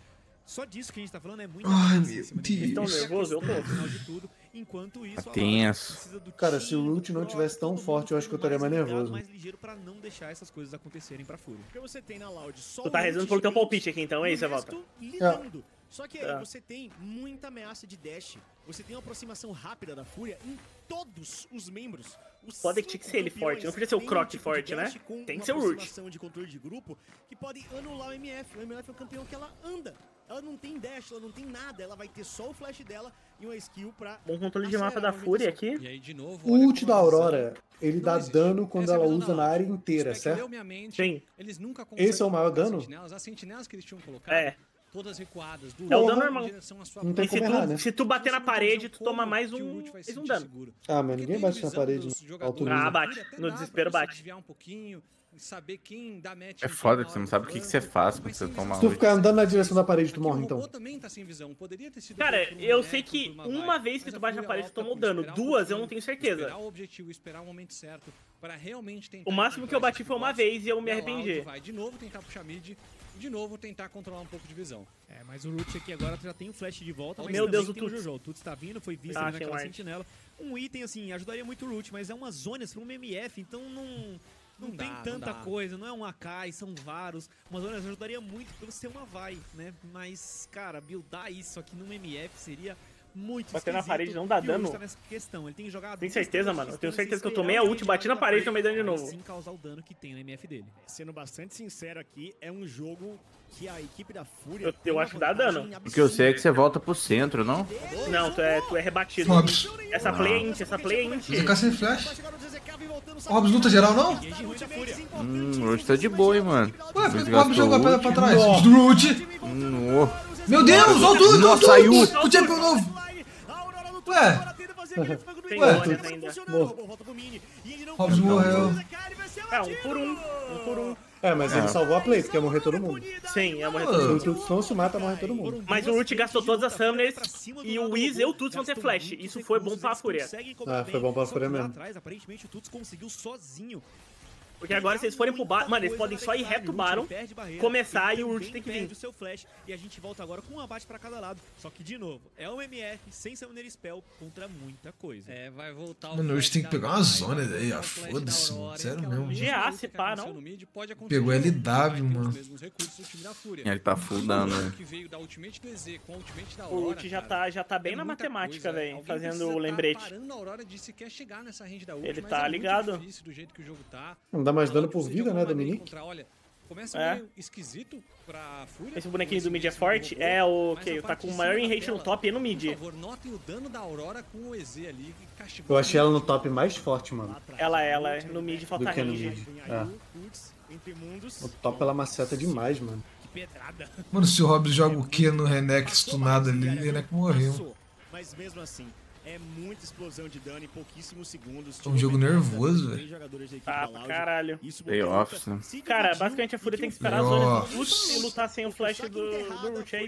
Speaker 2: só disso que a gente tá falando é muito
Speaker 1: Ai, meu Deus.
Speaker 3: Tão nervoso, eu tô.
Speaker 2: Final de tudo, enquanto isso,
Speaker 7: Tá tenso.
Speaker 2: Precisa
Speaker 5: Cara, se o
Speaker 2: do
Speaker 5: não tivesse tão forte, eu acho que eu estaria mais nervoso.
Speaker 2: mais ligeiro pra não deixar essas coisas acontecerem pra Fúria. Porque você tem na Loud só
Speaker 3: Tu tá rezando pelo teu palpite aqui, então, é isso,
Speaker 2: resto lidando. Só que aí
Speaker 3: Tá.
Speaker 2: você tem muita ameaça de dash. Você tem uma aproximação rápida da Fúria em todos os membros. Os
Speaker 3: que tinha que ser ele forte, não podia ser o Croc
Speaker 2: tipo
Speaker 3: forte, né? Tem que
Speaker 2: uma
Speaker 3: ser o Root.
Speaker 2: aproximação de controle de grupo que podem anular o MF. O MF é um campeão que ela anda. Ela não tem dash, ela não tem nada. Ela vai ter só o flash dela e uma skill pra
Speaker 3: Bom controle de mapa da Fúria aqui.
Speaker 4: E aí, de novo,
Speaker 5: O ult da Aurora, ele
Speaker 4: não
Speaker 5: dá
Speaker 4: existe.
Speaker 5: dano quando
Speaker 4: Essa é
Speaker 5: ela usa
Speaker 4: da
Speaker 5: na área inteira, certo?
Speaker 4: mente,
Speaker 3: Sim.
Speaker 4: Eles nunca
Speaker 5: Esse é o maior dano?
Speaker 4: as sentinelas. As sentinelas que eles tinham colocado,
Speaker 3: É.
Speaker 4: todas recuadas. Do
Speaker 3: É o dano normal.
Speaker 5: Não tem
Speaker 3: se
Speaker 5: como errar,
Speaker 3: tu,
Speaker 5: né?
Speaker 3: se tu bater na
Speaker 4: Você não
Speaker 3: parede, tu toma mais um, mais um dano.
Speaker 5: Ah,
Speaker 4: Porque
Speaker 5: ninguém bate na parede na.
Speaker 3: Ah,
Speaker 4: da
Speaker 3: bate. No desespero bate.
Speaker 4: um pouquinho, saber quem dá match
Speaker 7: É foda que você não
Speaker 4: hora
Speaker 7: sabe o que que você faz quando você toma
Speaker 4: visão.
Speaker 5: Se tu ficar andando na direção da parede, tu morre, então.
Speaker 4: tá sem visão. Poderia ter sido
Speaker 3: Cara, eu sei que
Speaker 4: por uma
Speaker 3: vez que tu bate na parede, tu tomou
Speaker 4: por
Speaker 3: dano. Duas, eu não tenho certeza.
Speaker 4: O objetivo, esperar o momento certo para realmente tentar
Speaker 3: O máximo que eu bati foi uma vez e eu me arrependi.
Speaker 4: Vai de novo tentar puxar mid, de novo tentar controlar um pouco de visão.
Speaker 2: É, mas o Root aqui agora já tem o flash de volta, mas
Speaker 3: Meu Deus, o Tuts.
Speaker 2: O Tuts tá vindo, foi visto
Speaker 3: Ah,
Speaker 2: naquela sentinela. Um item, assim, ajudaria muito o Root, mas é uma zonas pra um MF, então não... Não,
Speaker 4: Não
Speaker 2: tem
Speaker 4: dá, não
Speaker 2: tanta
Speaker 4: dá.
Speaker 2: coisa, não é um Akai, são vários. Uma zona ajudaria muito pra você ter uma vai, né? Mas, cara, buildar isso aqui num MF seria muito
Speaker 3: Bater na parede não dá dano.
Speaker 2: tá nessa questão, ele tem jogado...
Speaker 3: Tem
Speaker 2: duas,
Speaker 3: certeza, mano? Eu tenho certeza que eu tomei a ult, bati na
Speaker 2: jogar
Speaker 3: parede e tomei dano de novo.
Speaker 2: Sem causar o dano que tem no MF dele.
Speaker 6: Sendo bastante sincero aqui, é um jogo que a equipe da Fúria.
Speaker 3: Eu-
Speaker 6: tem
Speaker 3: eu acho que dá dano.
Speaker 7: O que eu sei é que você volta pro centro, não?
Speaker 3: Não, tu é, tu é rebatido.
Speaker 1: Hobbs.
Speaker 3: Essa play é int, essa play é int.
Speaker 1: ZK sem flash. Hobbs luta geral, não?
Speaker 6: Fúria.
Speaker 7: Hum, hoje tá de boa, hein, mano.
Speaker 1: Ué, por que o Hobbs jogou a pedra
Speaker 7: ult.
Speaker 1: pra trás? Root.
Speaker 7: No.
Speaker 1: Meu Deus, olha o tudo,
Speaker 7: Nossa,
Speaker 1: olha
Speaker 7: saiu.
Speaker 1: O champion novo. Ué. Ué. Hobbs morreu.
Speaker 3: É, um por um. Um por um.
Speaker 5: É, mas ele
Speaker 7: É.
Speaker 5: salvou a play, porque ia morrer todo mundo.
Speaker 3: Sim, é morrer todo
Speaker 5: Se o
Speaker 3: mundo.
Speaker 5: Tuts não se mata, morre todo mundo.
Speaker 3: Mas o Root gastou todas as summoners e o Wiz e o Tuts vão ter flash. Isso foi bom pra Fúria.
Speaker 5: Ah, foi bom pra Fúria mesmo.
Speaker 2: Atrás, aparentemente o Tuts conseguiu sozinho.
Speaker 3: Porque agora se eles forem pro Baron, mano, eles podem só ir reto Baron, começar e o Root tem que vir.
Speaker 2: O seu flash, e a gente volta agora com um abate pra cada lado. Só que, de novo, é um MF sem Summoner Spell contra muita coisa.
Speaker 4: É, vai voltar o
Speaker 1: Mano, hoje
Speaker 4: flash
Speaker 1: tem que pegar uma zona
Speaker 4: vai
Speaker 1: daí, ah,
Speaker 4: o
Speaker 1: foda-se, sério mesmo.
Speaker 3: GA, se pá, não?
Speaker 1: Pegou. LW, mano.
Speaker 7: Ele tá full dano, né?
Speaker 3: O Root já tá, já tá bem
Speaker 4: é
Speaker 3: na
Speaker 4: muita
Speaker 3: matemática, velho, fazendo o
Speaker 4: tá
Speaker 3: lembrete.
Speaker 4: ult,
Speaker 3: Ele tá
Speaker 4: é
Speaker 3: ligado.
Speaker 4: difícil do jeito que o jogo tá.
Speaker 5: Não dá mais dano por vida, né, Dominique?
Speaker 4: Olha, começa
Speaker 3: É.
Speaker 4: meio esquisito pra Fúria.
Speaker 3: Esse bonequinho do mid é forte? É o que? Tá com o maior
Speaker 4: cima da
Speaker 3: rate no top e no
Speaker 4: Por
Speaker 3: mid.
Speaker 4: favor, notem o dano da Aurora com o EZ ali.
Speaker 5: Eu achei ela no top mais forte, mano.
Speaker 3: Ela, ela, é no mid falta
Speaker 5: Do que no
Speaker 3: range.
Speaker 5: mid. É. O top ela maceta demais, mano.
Speaker 6: Que pedrada.
Speaker 1: Mano, se o Hobbs joga o Q no Renek stunado ali, o Renek morreu.
Speaker 6: Mas mesmo assim, é muita explosão de dano em pouquíssimos segundos.
Speaker 1: É um jogo nervoso, velho.
Speaker 3: Tá
Speaker 6: Loud.
Speaker 3: caralho.
Speaker 6: Isso
Speaker 7: Playoffs, né?
Speaker 3: Cara, basicamente a Fúria tem que esperar as zonas do e lutar sem o flash do, do Root, é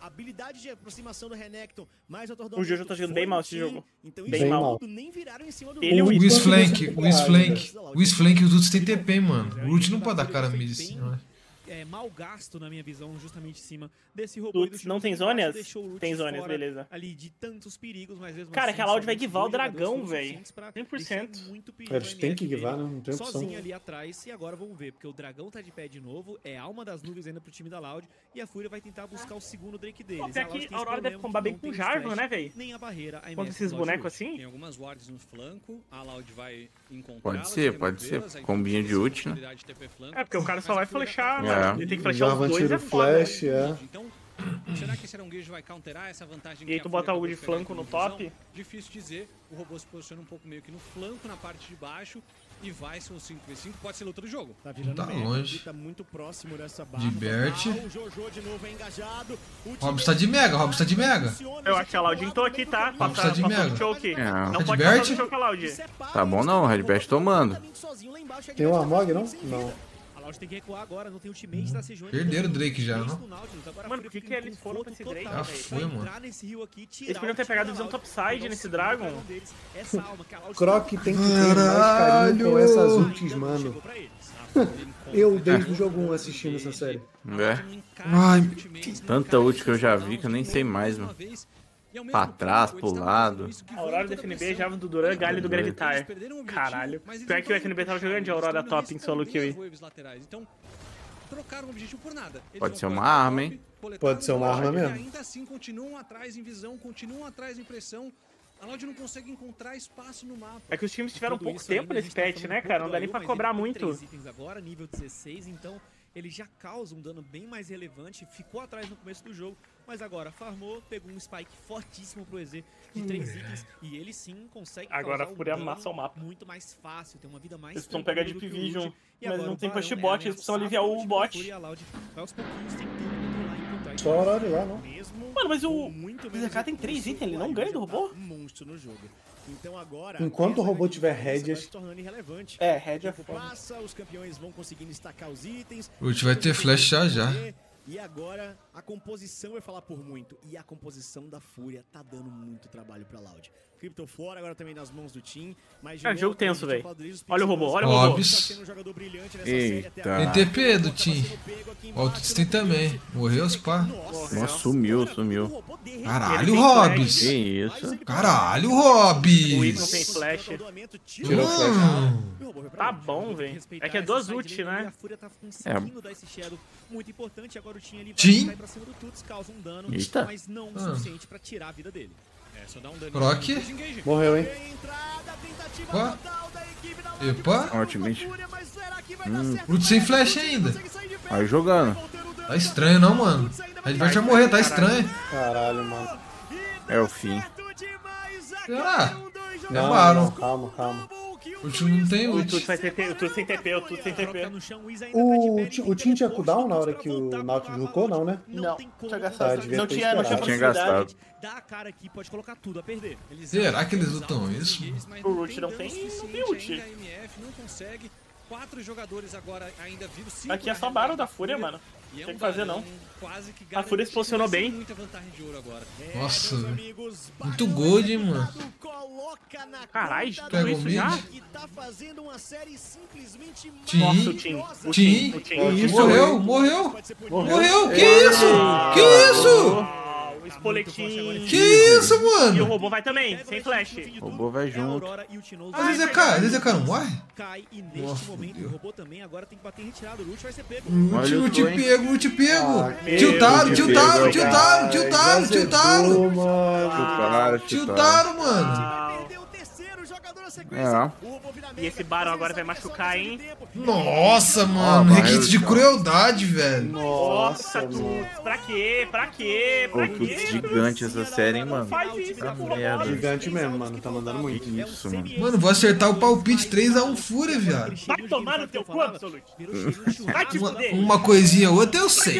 Speaker 6: habilidade de aproximação do Renekton, mais o
Speaker 3: O Jojo tá jogando bem mal esse jogo.
Speaker 6: Então,
Speaker 3: Bem
Speaker 5: mal.
Speaker 6: nem viraram em cima do
Speaker 3: Ele o
Speaker 1: O
Speaker 3: Wiz.
Speaker 1: Sflank, o Sflank,
Speaker 6: Ainda.
Speaker 1: o Sflank e os outros têm TP, mano. O Root não pode dar cara mid assim, ó.
Speaker 2: É, mal gasto, na minha visão, justamente em cima desse robô.
Speaker 3: Putz,
Speaker 2: do
Speaker 3: não tem
Speaker 2: Lute
Speaker 3: Tem zônias,
Speaker 2: fora
Speaker 3: beleza.
Speaker 2: Ali de tantos perigos, mas mesmo
Speaker 3: Cara,
Speaker 2: assim,
Speaker 3: que a Loud vai guivar o dragão,
Speaker 2: pra
Speaker 3: 100%.
Speaker 2: deixar muito perigo
Speaker 5: Eles têm que guivar, né? Não tem opção.
Speaker 2: Sozinho ali atrás, e agora vamos ver, porque o dragão tá de pé de novo, é alma das nuvens ainda pro time da Loud, e a Fúria vai tentar buscar o segundo Drake deles.
Speaker 3: Pô,
Speaker 2: tem
Speaker 3: a Aurora deve combar bem
Speaker 2: não
Speaker 3: com o
Speaker 2: tem
Speaker 3: Jarvan, né, véi?
Speaker 2: Nem a barreira, a MF
Speaker 3: esses bonecos assim.
Speaker 4: Tem algumas wards no flanco, a Loud vai encontrar.
Speaker 7: Pode ser, pode ser. Combinha de ult, né?
Speaker 3: É, porque o cara só vai flechar,
Speaker 7: É.
Speaker 3: Ele tem que
Speaker 5: Jarvan
Speaker 3: os dois, é
Speaker 5: o
Speaker 3: foda.
Speaker 5: flash, é.
Speaker 4: Então, será que esse Aranguejo vai counterar essa vantagem
Speaker 3: E aí
Speaker 4: que
Speaker 3: tu
Speaker 4: a
Speaker 3: bota algo de flanco no top?
Speaker 4: Difícil dizer. O robô se posiciona um pouco meio que no flanco, na parte de baixo. E vai ser um 5v5. Pode ser luta do jogo.
Speaker 6: Tá virando
Speaker 1: Tá longe.
Speaker 6: Tá muito próximo dessa barra.
Speaker 1: De Bert.
Speaker 6: total. O Jojo de novo é engajado. O
Speaker 1: Hobbs
Speaker 6: time
Speaker 1: tá de mega, Hobbs tá de mega.
Speaker 3: Eu acho que a Loud entrou aqui, tá?
Speaker 1: Precisa
Speaker 3: Passa,
Speaker 1: de mega.
Speaker 3: do choke.
Speaker 7: É.
Speaker 3: Não
Speaker 1: Tá
Speaker 3: pode
Speaker 1: de
Speaker 3: passar
Speaker 1: Bert?
Speaker 3: do choke a Loud.
Speaker 6: Separa
Speaker 7: Tá bom não,
Speaker 6: o
Speaker 7: Red
Speaker 6: robô
Speaker 7: Best
Speaker 6: tá
Speaker 7: tomando.
Speaker 6: completamente sozinho lá embaixo,
Speaker 5: Tem o
Speaker 6: Best
Speaker 5: Amog,
Speaker 6: tá
Speaker 5: não? Não.
Speaker 2: Loud tem que recuar agora, não tem ultimate da Sejuani.
Speaker 1: Perderam o Drake já, não?
Speaker 3: Mano, por que que eles foram pra esse Drake,
Speaker 1: Ah, foi, mano.
Speaker 3: Eles podiam ter pegado visão topside nesse Dragon.
Speaker 5: Croc tem que ter mais carinho com essas ultis, mano. Eu desde o jogo 1 assistindo essa série.
Speaker 7: É.
Speaker 1: Ai,
Speaker 7: Tanta ult que eu já vi que eu nem sei mais, mano. Pra trás, pro lado.
Speaker 3: A Aurora do FNB, Java do Duran, Galho do Gravitar. Caralho. Pior que o FNB tava jogando de Aurora top em solo kill.
Speaker 4: Então, trocaram o objetivo por nada. Eles
Speaker 7: Pode ser uma arma,
Speaker 4: top,
Speaker 7: hein?
Speaker 5: Pode ser uma arma mesmo.
Speaker 4: ainda assim continuam atrás em visão, continuam atrás em pressão. A Loud não consegue encontrar espaço no mapa.
Speaker 3: É que os times tiveram pouco
Speaker 2: isso
Speaker 3: tempo nesse
Speaker 2: tá
Speaker 3: patch,
Speaker 2: falando
Speaker 3: né, cara? Não dá nem pra cobrar muito.
Speaker 2: agora, nível 16, então ele já causa um dano bem mais relevante. Ficou atrás no começo do jogo, mas agora farmou, pegou um spike fortíssimo pro EZ de três itens e ele sim consegue
Speaker 3: Agora
Speaker 2: causar
Speaker 3: a Fúria
Speaker 2: um
Speaker 3: amassa o mapa.
Speaker 2: muito mais fácil, tem uma vida mais
Speaker 3: Eles precisam pegar
Speaker 2: tranquila
Speaker 3: Deep
Speaker 2: do que o
Speaker 3: Vision,
Speaker 2: Lute. E
Speaker 3: mas
Speaker 2: agora
Speaker 3: não tem push
Speaker 2: é
Speaker 3: bot, eles precisam aliviar o bot.
Speaker 2: Fúria, a Loud vai aos pouquinhos tentando controlar encontrar
Speaker 5: Só horário lá, não?
Speaker 3: Mano, mas o ZK tem três
Speaker 6: recurso,
Speaker 3: itens, ele não ganha do
Speaker 6: já
Speaker 3: robô?
Speaker 6: monstro no jogo. Então agora,
Speaker 5: Enquanto o robô tiver rédeas-
Speaker 6: se tornando irrelevante.
Speaker 3: É, Red é
Speaker 6: tempo
Speaker 3: foda.
Speaker 6: passa, os campeões vão conseguindo estacar os itens.
Speaker 1: Ult vai ter flash já já.
Speaker 6: E agora a composição vai falar por muito. E a composição da Fúria tá dando muito trabalho pra Loud. Crypto fora agora também nas mãos do Team. Mas
Speaker 3: É, jogo tenso, velho. Olha o robô, olha o
Speaker 1: robô.
Speaker 6: Tá um jogador brilhante nessa série até
Speaker 7: Eita.
Speaker 6: agora.
Speaker 1: Tem TP do
Speaker 6: Tá
Speaker 1: Tim. O Altus tem também. Morreu os pá.
Speaker 7: Nossa, sumiu, sumiu.
Speaker 1: Caralho, Hobbs.
Speaker 7: Que isso?
Speaker 1: Caralho,
Speaker 3: O
Speaker 1: Hobbs.
Speaker 3: tem flash.
Speaker 5: Tirou o flash.
Speaker 3: Tá bom, velho. É que é duas ult, né?
Speaker 7: É.
Speaker 2: Muito importante, agora o Tim vai
Speaker 1: Tim?
Speaker 2: cair pra cima do Tuts, causa um dano,
Speaker 7: Eita.
Speaker 2: mas não o
Speaker 1: Ah.
Speaker 2: suficiente pra tirar a vida dele.
Speaker 4: É, só dá um dano.
Speaker 1: Croc.
Speaker 5: Morreu, hein?
Speaker 1: Opa. Epa.
Speaker 7: Ultimate.
Speaker 6: Hum.
Speaker 1: Ult sem flash ainda.
Speaker 7: Aí jogando.
Speaker 1: Tá estranho não, mano. Redbert vai morrer, tá estranho.
Speaker 5: Caralho, mano.
Speaker 7: É o fim.
Speaker 1: Será?
Speaker 5: Não,
Speaker 1: Baron.
Speaker 5: não, calma, calma.
Speaker 1: O time não tem
Speaker 3: O
Speaker 1: ult.
Speaker 3: Tuts vai ter T- o Tuts tem TP, o Tuts tem TP.
Speaker 5: O, o Tim tinha cooldown na hora que o Nautilus rucou, não, né?
Speaker 3: Não, tinha gastado. Não tinha, não tinha.
Speaker 7: Tinha gastado.
Speaker 2: Dá a cara aqui, pode colocar tudo a perder.
Speaker 1: Será que eles lutam isso?
Speaker 3: O Root não tem- não tem ult.
Speaker 4: A MF não consegue. Quatro jogadores agora ainda vivos.
Speaker 3: Aqui é só Baron da Fúria, mano.
Speaker 4: E é
Speaker 3: Tem
Speaker 4: um
Speaker 3: que fazer, não.
Speaker 4: Quase que
Speaker 3: A Fúria se posicionou bem.
Speaker 4: Muita vantagem de ouro agora.
Speaker 1: Nossa, muito gold, hein, mano.
Speaker 3: Caralho, tudo isso já?
Speaker 6: Tá fazendo uma série simplesmente
Speaker 1: Tim.
Speaker 3: Nossa, o Tim. O
Speaker 1: Tim.
Speaker 3: Tim, o Tim.
Speaker 5: Isso,
Speaker 1: Morreu, morreu.
Speaker 6: Por
Speaker 1: Morreu, que isso? Que isso?
Speaker 3: Ah, o espoletim.
Speaker 1: Que isso,
Speaker 3: E o
Speaker 1: mano?
Speaker 3: robô vai também, sem flash.
Speaker 7: O robô vai junto.
Speaker 1: Ah, ZK, ZK não morre?
Speaker 2: Cai e neste
Speaker 1: Nossa,
Speaker 2: momento
Speaker 1: fudeu.
Speaker 2: o robô também agora tem que bater em retirada. O Lute vai ser pego.
Speaker 1: Ult,
Speaker 7: Olha o
Speaker 1: ult pego, ult pego.
Speaker 5: Ah,
Speaker 1: Tiltaram,
Speaker 7: meu
Speaker 1: tiltaram,
Speaker 7: Deus,
Speaker 1: tiltaram, tiltaram, tiltaram.
Speaker 5: Mano.
Speaker 7: Chutaram.
Speaker 1: Tiltaram, mano.
Speaker 7: É.
Speaker 3: E esse Baron agora vai machucar, hein?
Speaker 1: Nossa, mano.
Speaker 7: vai,
Speaker 1: Requinte de crueldade, velho.
Speaker 3: Nossa,
Speaker 5: Nossa.
Speaker 3: Tuts, pra quê? Pra quê? Pra
Speaker 7: Pô,
Speaker 3: quê?
Speaker 7: gigante essa série, hein, mano.
Speaker 3: Faz isso,
Speaker 7: Tá merda.
Speaker 5: Gigante mesmo, mano. Tá mandando muito.
Speaker 7: Isso, mano.
Speaker 1: Mano, vou acertar o palpite 3x1 Fúria, viado.
Speaker 3: Vai tomar no teu cu, Absolute. Vai te
Speaker 1: Uma,
Speaker 3: fuder.
Speaker 1: uma coisinha ou outra eu sei.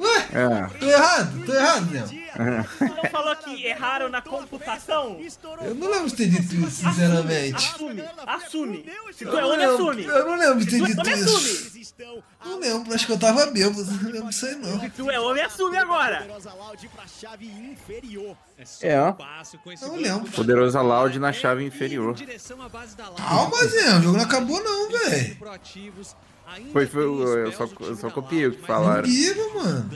Speaker 1: Ué,
Speaker 7: É.
Speaker 1: tô errado? Tô errado, Léo.
Speaker 3: Não falou que erraram na computação?
Speaker 1: Eu não lembro de ter dito isso, sinceramente.
Speaker 3: Assume, assume. Se tu é homem, assume.
Speaker 1: Eu não lembro de ter
Speaker 3: é
Speaker 1: dito isso. Não lembro, acho que eu tava bêbado. Não lembro disso aí, não.
Speaker 3: Se tu é homem, assume agora.
Speaker 4: É só
Speaker 7: ó.
Speaker 4: um
Speaker 1: Não lembro.
Speaker 4: do
Speaker 7: Poderoso Loud na chave inferior.
Speaker 1: Calma, Zé, o jogo não acabou, não, velho.
Speaker 7: Foi, foi, eu só, eu só copiei o que falaram.
Speaker 1: Mano.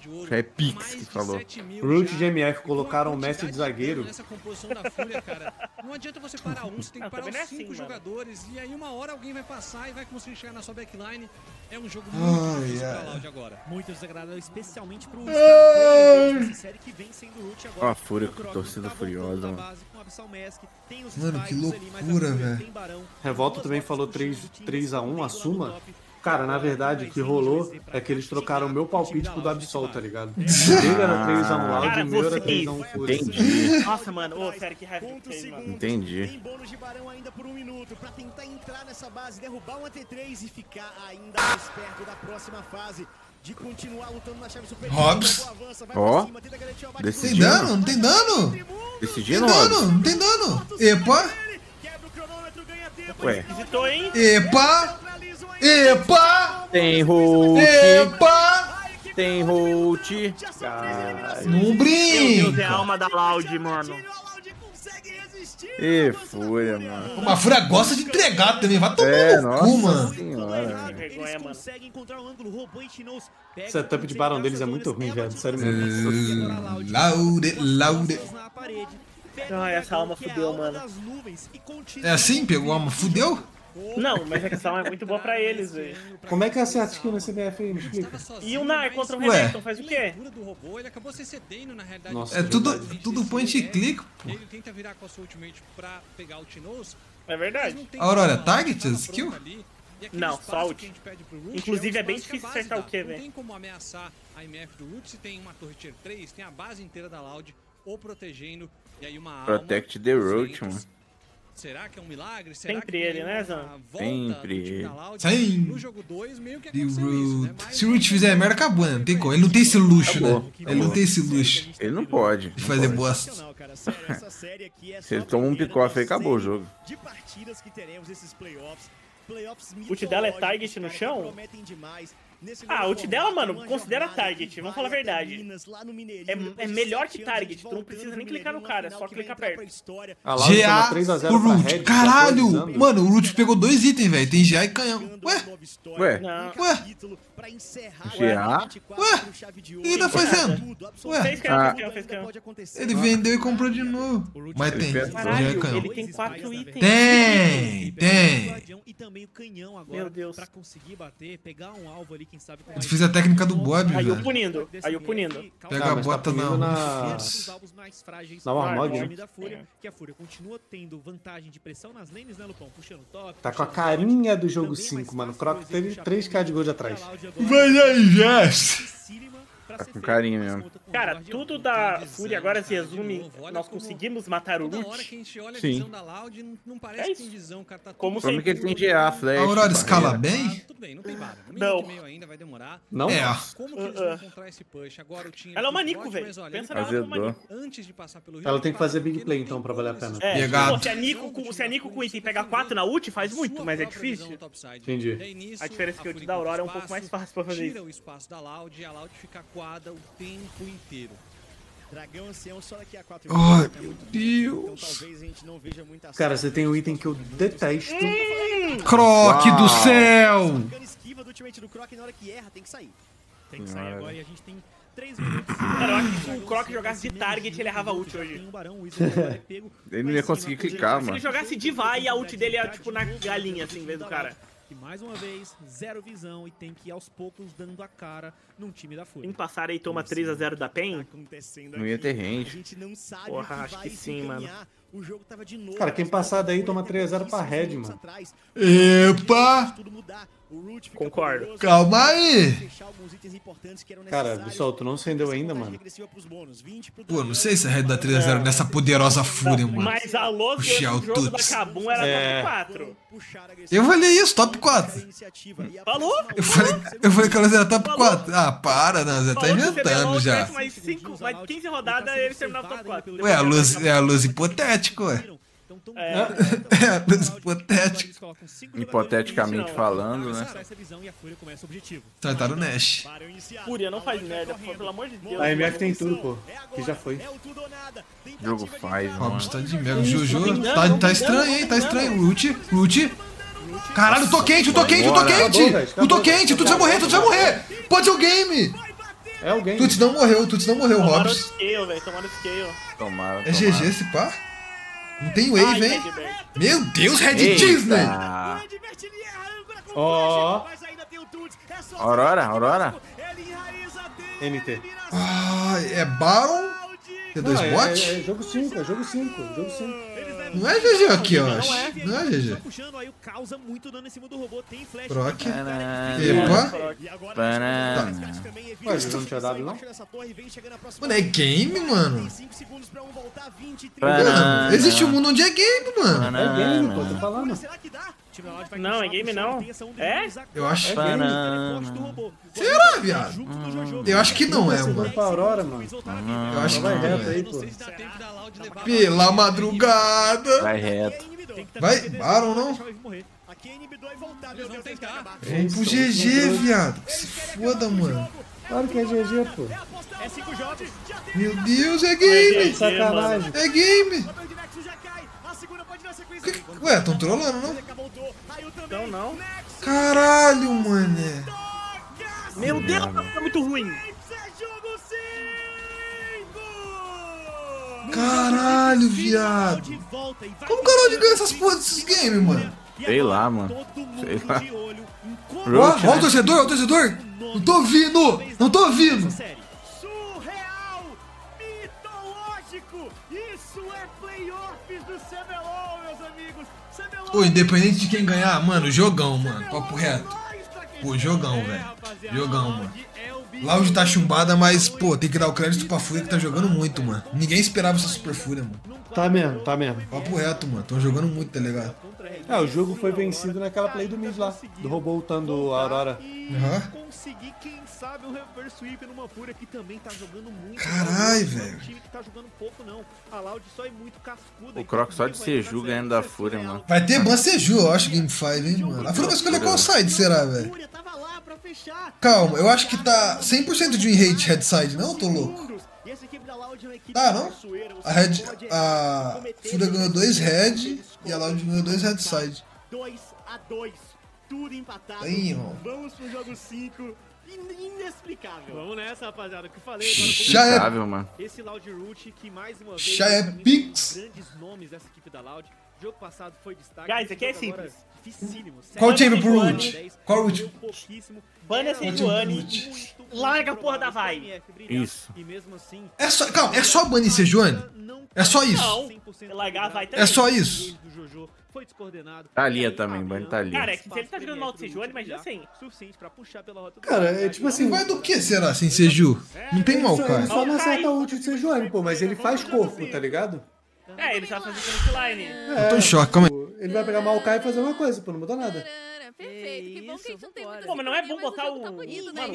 Speaker 4: de ouro.
Speaker 7: Já é Pix que falou.
Speaker 4: 7 mil
Speaker 5: Root de MF colocaram o mestre de zagueiro.
Speaker 4: Nessa composição da Fúria, cara. Não adianta você parar um, você tem que parar os
Speaker 3: é
Speaker 4: cinco
Speaker 3: assim, mano.
Speaker 4: jogadores. E aí uma hora alguém vai passar e vai conseguir chegar na sua backline. É um jogo
Speaker 1: Ai,
Speaker 4: muito difícil
Speaker 1: ai.
Speaker 4: pra Loud agora.
Speaker 2: Muito desagradável, especialmente pro série que vem sendo Root agora.
Speaker 7: Ó, a Fúria com torcida
Speaker 2: tá
Speaker 7: furiosa, mano.
Speaker 1: Mano, que loucura, velho.
Speaker 5: Revolta também falou
Speaker 2: do time
Speaker 5: 3
Speaker 2: do time,
Speaker 5: 3 a 1
Speaker 2: segundo lá
Speaker 5: assuma. Cara, na verdade, o que rolou é que eles trocaram o meu palpite pro do Absol, tá ligado? O dele era 3x1 Loud e o meu era
Speaker 3: vocês-
Speaker 5: 3x1 Fúria.
Speaker 7: Entendi,
Speaker 3: Nossa, mano. Ô, sério, que raiva que fez, mano.
Speaker 7: entendi.
Speaker 6: Tem bônus de Barão ainda por um minuto pra tentar entrar nessa base, derrubar um AT3 e ficar ainda mais perto da próxima fase. De continuar lutando na chave superior.
Speaker 1: Hobbs.
Speaker 7: Ó.
Speaker 6: pra cima, tenta garantir o abate
Speaker 7: Desse
Speaker 6: do
Speaker 1: Tem dano? Não tem dano? Tem
Speaker 7: Decidindo,
Speaker 1: dano?
Speaker 7: Rob?
Speaker 1: Não tem dano. Epa.
Speaker 7: Ué.
Speaker 1: Epa. Epa,
Speaker 7: Tem Root,
Speaker 1: epa.
Speaker 7: tem
Speaker 6: eliminações.
Speaker 1: Não
Speaker 3: Meu Deus, é a
Speaker 1: brinca.
Speaker 3: alma da Loud, mano.
Speaker 6: Loud.
Speaker 7: Ê, Fúria, mano.
Speaker 1: Uma fúria gosta de entregar também. Vai tomar
Speaker 7: É,
Speaker 1: no cu,
Speaker 7: nossa
Speaker 1: mano.
Speaker 7: senhora,
Speaker 3: vergonha, mano.
Speaker 2: o e
Speaker 5: Setup de Barão deles é muito ruim, velho. Sério
Speaker 1: É.
Speaker 5: mesmo.
Speaker 1: Laude, laude.
Speaker 3: Ai, essa alma fudeu, mano.
Speaker 1: É assim? Pegou uma fudeu?
Speaker 3: Não, mas a questão é muito boa pra eles, velho.
Speaker 5: Como é que é essa skill nesse BF aí? Me explica.
Speaker 3: E o Nar contra o. Renekton faz o quê?
Speaker 4: Figura do robô, ele acabou se cedendo na realidade.
Speaker 5: Nossa,
Speaker 1: É tudo, tudo point and click, pô.
Speaker 4: Ele tenta virar com a sua ultimate pra pegar o Tinoz.
Speaker 3: É verdade.
Speaker 1: Aurora, target, skill?
Speaker 3: Não, só ult. Inclusive, é bem difícil acertar o Q,
Speaker 4: Não
Speaker 3: velho.
Speaker 4: tem como ameaçar a MF do Root se tem uma torre tier 3, tem a base inteira da Loud ou protegendo, e aí uma alma,
Speaker 7: Protect the Roach,
Speaker 4: 200.
Speaker 7: mano.
Speaker 4: Será que é um milagre? Será
Speaker 3: Sempre
Speaker 4: que
Speaker 3: ele, né, Zan?
Speaker 7: Sempre?
Speaker 1: Sim.
Speaker 4: No jogo 2, meio que aconteceu isso, né? Mas
Speaker 1: Se o Root fizer merda, acabou, né? Não tem como. Ele não tem esse luxo, né?
Speaker 7: Acabou.
Speaker 1: Ele não tem esse luxo
Speaker 7: Ele não pode.
Speaker 1: de fazer boas.
Speaker 6: É
Speaker 7: Se
Speaker 6: só
Speaker 7: ele toma um pick-off aí, acabou o jogo.
Speaker 6: De partidas que teremos esses playoffs. Playoffs
Speaker 3: O ult dela é target no chão? Ah, o ult dela, mano, considera target,
Speaker 6: que
Speaker 3: vamos falar a verdade.
Speaker 6: Minas, lá no Mineirinho,
Speaker 3: É- é melhor que target, tu não precisa nem clicar no cara,
Speaker 6: uma
Speaker 3: só
Speaker 6: final que
Speaker 3: clica
Speaker 6: vai entrar
Speaker 3: perto.
Speaker 1: GA
Speaker 5: toma 3x0
Speaker 1: pro
Speaker 5: pra
Speaker 1: Root.
Speaker 5: Tá
Speaker 1: Caralho! Mano, o Root pegou dois itens, velho. Tem GA e canhão. Ué?
Speaker 6: uma nova história,
Speaker 7: Ué?
Speaker 3: Não.
Speaker 1: Ué?
Speaker 6: capítulo pra encerrar
Speaker 7: GA?
Speaker 6: 2024
Speaker 1: Ué? O que ele tá fazendo?
Speaker 6: Tudo,
Speaker 1: Ué?
Speaker 6: absolutamente
Speaker 3: Fez canhão,
Speaker 7: Ah.
Speaker 1: Ele vendeu e comprou de novo. Mas tem.
Speaker 7: Ele
Speaker 1: GA e
Speaker 3: Caralho,
Speaker 1: canhão.
Speaker 3: ele tem quatro itens.
Speaker 1: Tem, tem.
Speaker 2: E também o canhão agora.
Speaker 3: Meu Deus.
Speaker 2: Pra conseguir bater, pegar um alvo ali, quem sabe com
Speaker 1: Eu fiz a técnica do Bob,
Speaker 3: Aí o punindo, aí o punindo.
Speaker 1: Pega
Speaker 5: Ah,
Speaker 1: a
Speaker 5: mas
Speaker 1: bota
Speaker 5: tá punindo
Speaker 1: na.
Speaker 5: na- Na Warmog, né?
Speaker 2: Fúria, que a Fúria continua tendo vantagem de pressão nas lanes, né, Lupão? Puxando top.
Speaker 5: Tá com a carinha do jogo
Speaker 2: Também é
Speaker 5: 5,
Speaker 2: mais
Speaker 5: mano. O Croc teve
Speaker 2: executar
Speaker 5: 3k de gol de atrás.
Speaker 1: Vai aí, Jess!
Speaker 7: Tá com carinho mesmo.
Speaker 2: o
Speaker 3: Cara, tudo da Fúria agora se resume. Nós conseguimos matar o
Speaker 4: gente olha a
Speaker 7: Sim.
Speaker 3: É isso.
Speaker 4: Tá
Speaker 3: Como sempre.
Speaker 7: que ele tem GA, Flash.
Speaker 1: A Aurora escala bem?
Speaker 4: Tudo bem, não tem barra.
Speaker 3: Não.
Speaker 1: É.
Speaker 4: Como que eles vão encontrar esse push? Agora o time
Speaker 3: Ela é uma Nico, velho. Pensa nela como uma
Speaker 7: Azedou.
Speaker 3: Nico.
Speaker 4: Antes de passar pelo
Speaker 5: Ela tem que fazer big play, então, pra valer a pena.
Speaker 3: É, se a Nico com, se a Nico com item pegar 4 na ult, faz muito, mas é difícil.
Speaker 4: topside.
Speaker 5: Entendi.
Speaker 3: A diferença é que o ult
Speaker 4: Fúria
Speaker 3: da Aurora é um pouco mais fácil pra fazer
Speaker 4: Tira
Speaker 3: isso.
Speaker 4: o espaço da Loud e a Loud fica o tempo inteiro.
Speaker 6: Dragão ancião só daqui a 4
Speaker 1: Ai,
Speaker 6: é
Speaker 1: meu
Speaker 6: Então
Speaker 1: Deus.
Speaker 6: talvez a gente não veja muita
Speaker 5: Cara, você tem um item que eu detesto.
Speaker 1: Croc do
Speaker 7: Uau.
Speaker 1: céu!
Speaker 6: Bacana esquiva do ultimate do Croc na hora que erra, tem que sair.
Speaker 2: Tem que sair agora e a gente tem 3 minutos.
Speaker 3: Cara, eu acho que se o Croc jogasse de target, ele errava ult hoje.
Speaker 2: O é.
Speaker 7: Ele não ia conseguir clicar,
Speaker 3: Se ele
Speaker 7: mano.
Speaker 3: jogasse de vai e a ult dele ia, tipo, na galinha, assim, em vez do cara.
Speaker 2: E mais uma vez, zero visão e tem que ir aos poucos dando a cara num time da Fúria.
Speaker 3: Em passar aí toma 3x0 da
Speaker 6: Tá
Speaker 3: PEN,
Speaker 6: acontecendo
Speaker 7: Não ia ter
Speaker 6: A
Speaker 7: range.
Speaker 6: gente não sabe
Speaker 3: Porra,
Speaker 6: que
Speaker 3: acho que sim, mano.
Speaker 6: O jogo tava de novo.
Speaker 5: Cara, quem passar daí toma
Speaker 6: tem
Speaker 5: 3 a 0 pra Red, mano.
Speaker 6: atrás.
Speaker 1: Epa!
Speaker 6: Tudo mudar.
Speaker 3: Concordo.
Speaker 1: Calma aí.
Speaker 5: Cara. Bissol, tu não acendeu ainda, mano.
Speaker 6: regressiva pros bônus, 20 pro
Speaker 1: Pô, não sei se a Red dá 3x0 nessa poderosa fúria, mano.
Speaker 3: Mas a louca do jogo da. Kabum era
Speaker 5: É.
Speaker 3: top 4.
Speaker 6: Puxar agressivo.
Speaker 1: Eu falei isso, top 4.
Speaker 6: Iniciativa. E a
Speaker 3: Falou?
Speaker 1: Eu falei, eu falei que elas eram top
Speaker 3: Falou.
Speaker 1: 4. Ah, para, não, você tá inventando já.
Speaker 3: Mais, cinco, mais 15 rodadas ele terminava top 4.
Speaker 1: Ué, a luz, é a luz hipotética, ué.
Speaker 6: Tão
Speaker 3: É.
Speaker 1: É hipotética.
Speaker 7: Hipoteticamente falando, né?
Speaker 6: O.
Speaker 1: Trataram o Nash.
Speaker 6: O.
Speaker 3: Fúria, não faz merda, pô, pelo amor de Deus.
Speaker 5: A MF tem tudo, pô. Que já foi.
Speaker 6: É o tudo
Speaker 7: Jogo faz, mano.
Speaker 1: Robson tá de merda. O Jojo tá, tá estranho, hein? Tá estranho. Root, Root. Caralho, eu tô quente, eu tô quente, eu tô quente! Eu tô quente. Tuts vai morrer, Tuts vai morrer! Pode ser o game!
Speaker 5: É alguém.
Speaker 1: Tuts não morreu, Tuts não morreu,
Speaker 3: Tomaram o
Speaker 1: Robson.
Speaker 3: scale, velho, tomaram o scale.
Speaker 7: Tomara,
Speaker 1: É GG esse pá? Não tem
Speaker 3: Ai,
Speaker 1: wave, hein? Meu Deus, Red Disney!
Speaker 7: Eita.
Speaker 6: Ele erra, âncora com
Speaker 5: Ó.
Speaker 6: flash, mas ainda tem o Tuts. É só
Speaker 7: Aurora, Aurora.
Speaker 5: NT.
Speaker 1: Ah, é Baron?
Speaker 5: Não,
Speaker 1: T2
Speaker 5: é,
Speaker 1: bot?
Speaker 5: é, é jogo 5, é jogo 5, jogo 5.
Speaker 1: Não é GG aqui, eu acho. Não é GG.
Speaker 6: puxando aí, causa muito dano em cima do robô. Tem flash.
Speaker 1: Proc. Epa.
Speaker 6: Evita
Speaker 5: Ué, não tinha dado, não?
Speaker 1: Mano, é game, mano.
Speaker 6: 35 segundos pra voltar, 20, 30.
Speaker 7: Banana.
Speaker 1: Mano, existe um mundo onde é game, mano.
Speaker 5: É game, pô, tô falando.
Speaker 3: Não, é game não. É?
Speaker 1: Eu acho.
Speaker 5: É game.
Speaker 1: Será, viado?
Speaker 6: Jojo.
Speaker 1: Eu acho que não é, mano.
Speaker 5: pra Aurora, mano.
Speaker 1: Eu acho que
Speaker 5: vai
Speaker 1: não
Speaker 5: reto
Speaker 1: é.
Speaker 5: aí, pô.
Speaker 1: Pela madrugada.
Speaker 7: Vai reto.
Speaker 1: Vai, Baron não? Vamos pro GG, viado. Que se foda, mano.
Speaker 5: Claro que é GG, pô.
Speaker 6: 5 jogos, já tem
Speaker 1: Meu Deus, é game.
Speaker 5: Sacanagem.
Speaker 1: É game. Que- Ué, tão trolando, não?
Speaker 6: Também.
Speaker 3: Não,
Speaker 1: Caralho, mané.
Speaker 3: Meu Deus, tá muito ruim.
Speaker 6: Isso jogo 5!
Speaker 1: Caralho, viado. Como o caralho ganha essas porras desses games, mano?
Speaker 7: Sei lá, mano. Sei lá.
Speaker 1: Ó, ó o
Speaker 7: né?
Speaker 1: torcedor, ó o torcedor. Não tô ouvindo. Não tô ouvindo.
Speaker 6: Surreal! Mitológico! Isso é playoffs do CBLOL, meus amigos!
Speaker 1: Independente de quem ganhar, mano, jogão, mano. Papo reto. Pô, jogão,
Speaker 6: É,
Speaker 1: velho. Jogão, mano.
Speaker 6: é.
Speaker 1: Loud tá chumbada, mas, pô, tem que dar o crédito pra Fúria que tá jogando muito, mano. Ninguém esperava essa Super Fúria, mano.
Speaker 5: Tá mesmo, tá mesmo.
Speaker 1: Papo reto, mano. Tão jogando muito, tá ligado?
Speaker 5: É, o jogo foi vencido naquela play do mid lá. Do robô ultando a Aurora.
Speaker 1: Aham.
Speaker 6: quem sabe, um reverse sweep numa Fúria que também tá jogando muito.
Speaker 1: Carai,
Speaker 6: Não é um
Speaker 1: velho.
Speaker 6: time que tá jogando pouco, não. A Loud só é muito cascuda.
Speaker 7: O Croc só de Seju ganhando da Fúria, mano.
Speaker 1: Vai ter ban Seju, eu acho, Game 5, hein, mano. A Fúria vai escolher qual side, será, velho?
Speaker 6: Fúria tava lá pra fechar.
Speaker 1: Calma, eu acho que tá 100% de win rate headside, não? Tô louco.
Speaker 6: E essa equipe da Loud é uma equipe
Speaker 1: Tá, não? A Red.
Speaker 6: pode
Speaker 1: A
Speaker 6: cometer
Speaker 1: Fúria ganhou dois head e a Loud ganhou dois headside.
Speaker 6: 2 a 2 tudo empatado.
Speaker 1: Aí, irmão.
Speaker 6: Vamos pro jogo 5. Inexplicável. Vamos nessa, rapaziada. O que eu falei agora.
Speaker 1: Já é-
Speaker 7: mano.
Speaker 6: Esse Loud Root que mais uma vez
Speaker 1: Já é Pix.
Speaker 6: são grandes nomes dessa equipe da Loud. O jogo passado foi destaque.
Speaker 3: Guys,
Speaker 6: esse
Speaker 3: aqui é simples.
Speaker 6: Dificílimo.
Speaker 1: Qual time pro Root? Qual
Speaker 6: deu pouquíssimo.
Speaker 3: Banha
Speaker 6: muito,
Speaker 3: Joane. Larga a porra da Vai.
Speaker 7: Isso.
Speaker 6: E mesmo assim,
Speaker 1: É só. Calma, é só banir Sejuani?
Speaker 6: não
Speaker 1: É só isso?
Speaker 3: Não.
Speaker 6: 100%
Speaker 3: Largar vai
Speaker 1: É
Speaker 3: também.
Speaker 1: só isso?
Speaker 6: foi descoordenado.
Speaker 7: Thalia
Speaker 6: E aí,
Speaker 7: também, banho Thalia.
Speaker 3: Cara, é que se ele tá jogando mal de Sejuani, imagina assim.
Speaker 6: Suficiente pra puxar pela rota
Speaker 5: Cara, é tipo assim.
Speaker 1: Vai do que será, sem Seju? Não tem mal,
Speaker 5: Ele
Speaker 1: cara.
Speaker 5: só não acerta o ult de Sejuani, pô, mas ele faz corpo, tá ligado?
Speaker 3: É, ele sabe fazer frontline.
Speaker 5: É,
Speaker 1: tô em choque, calma aí.
Speaker 5: Ele vai pegar Maokai e fazer uma coisa, pô, não muda nada.
Speaker 8: Perfeito, que bom que a gente não tem muita
Speaker 3: Pô, mas não é bom botar o-
Speaker 8: Tá bonito, né?
Speaker 3: Mano,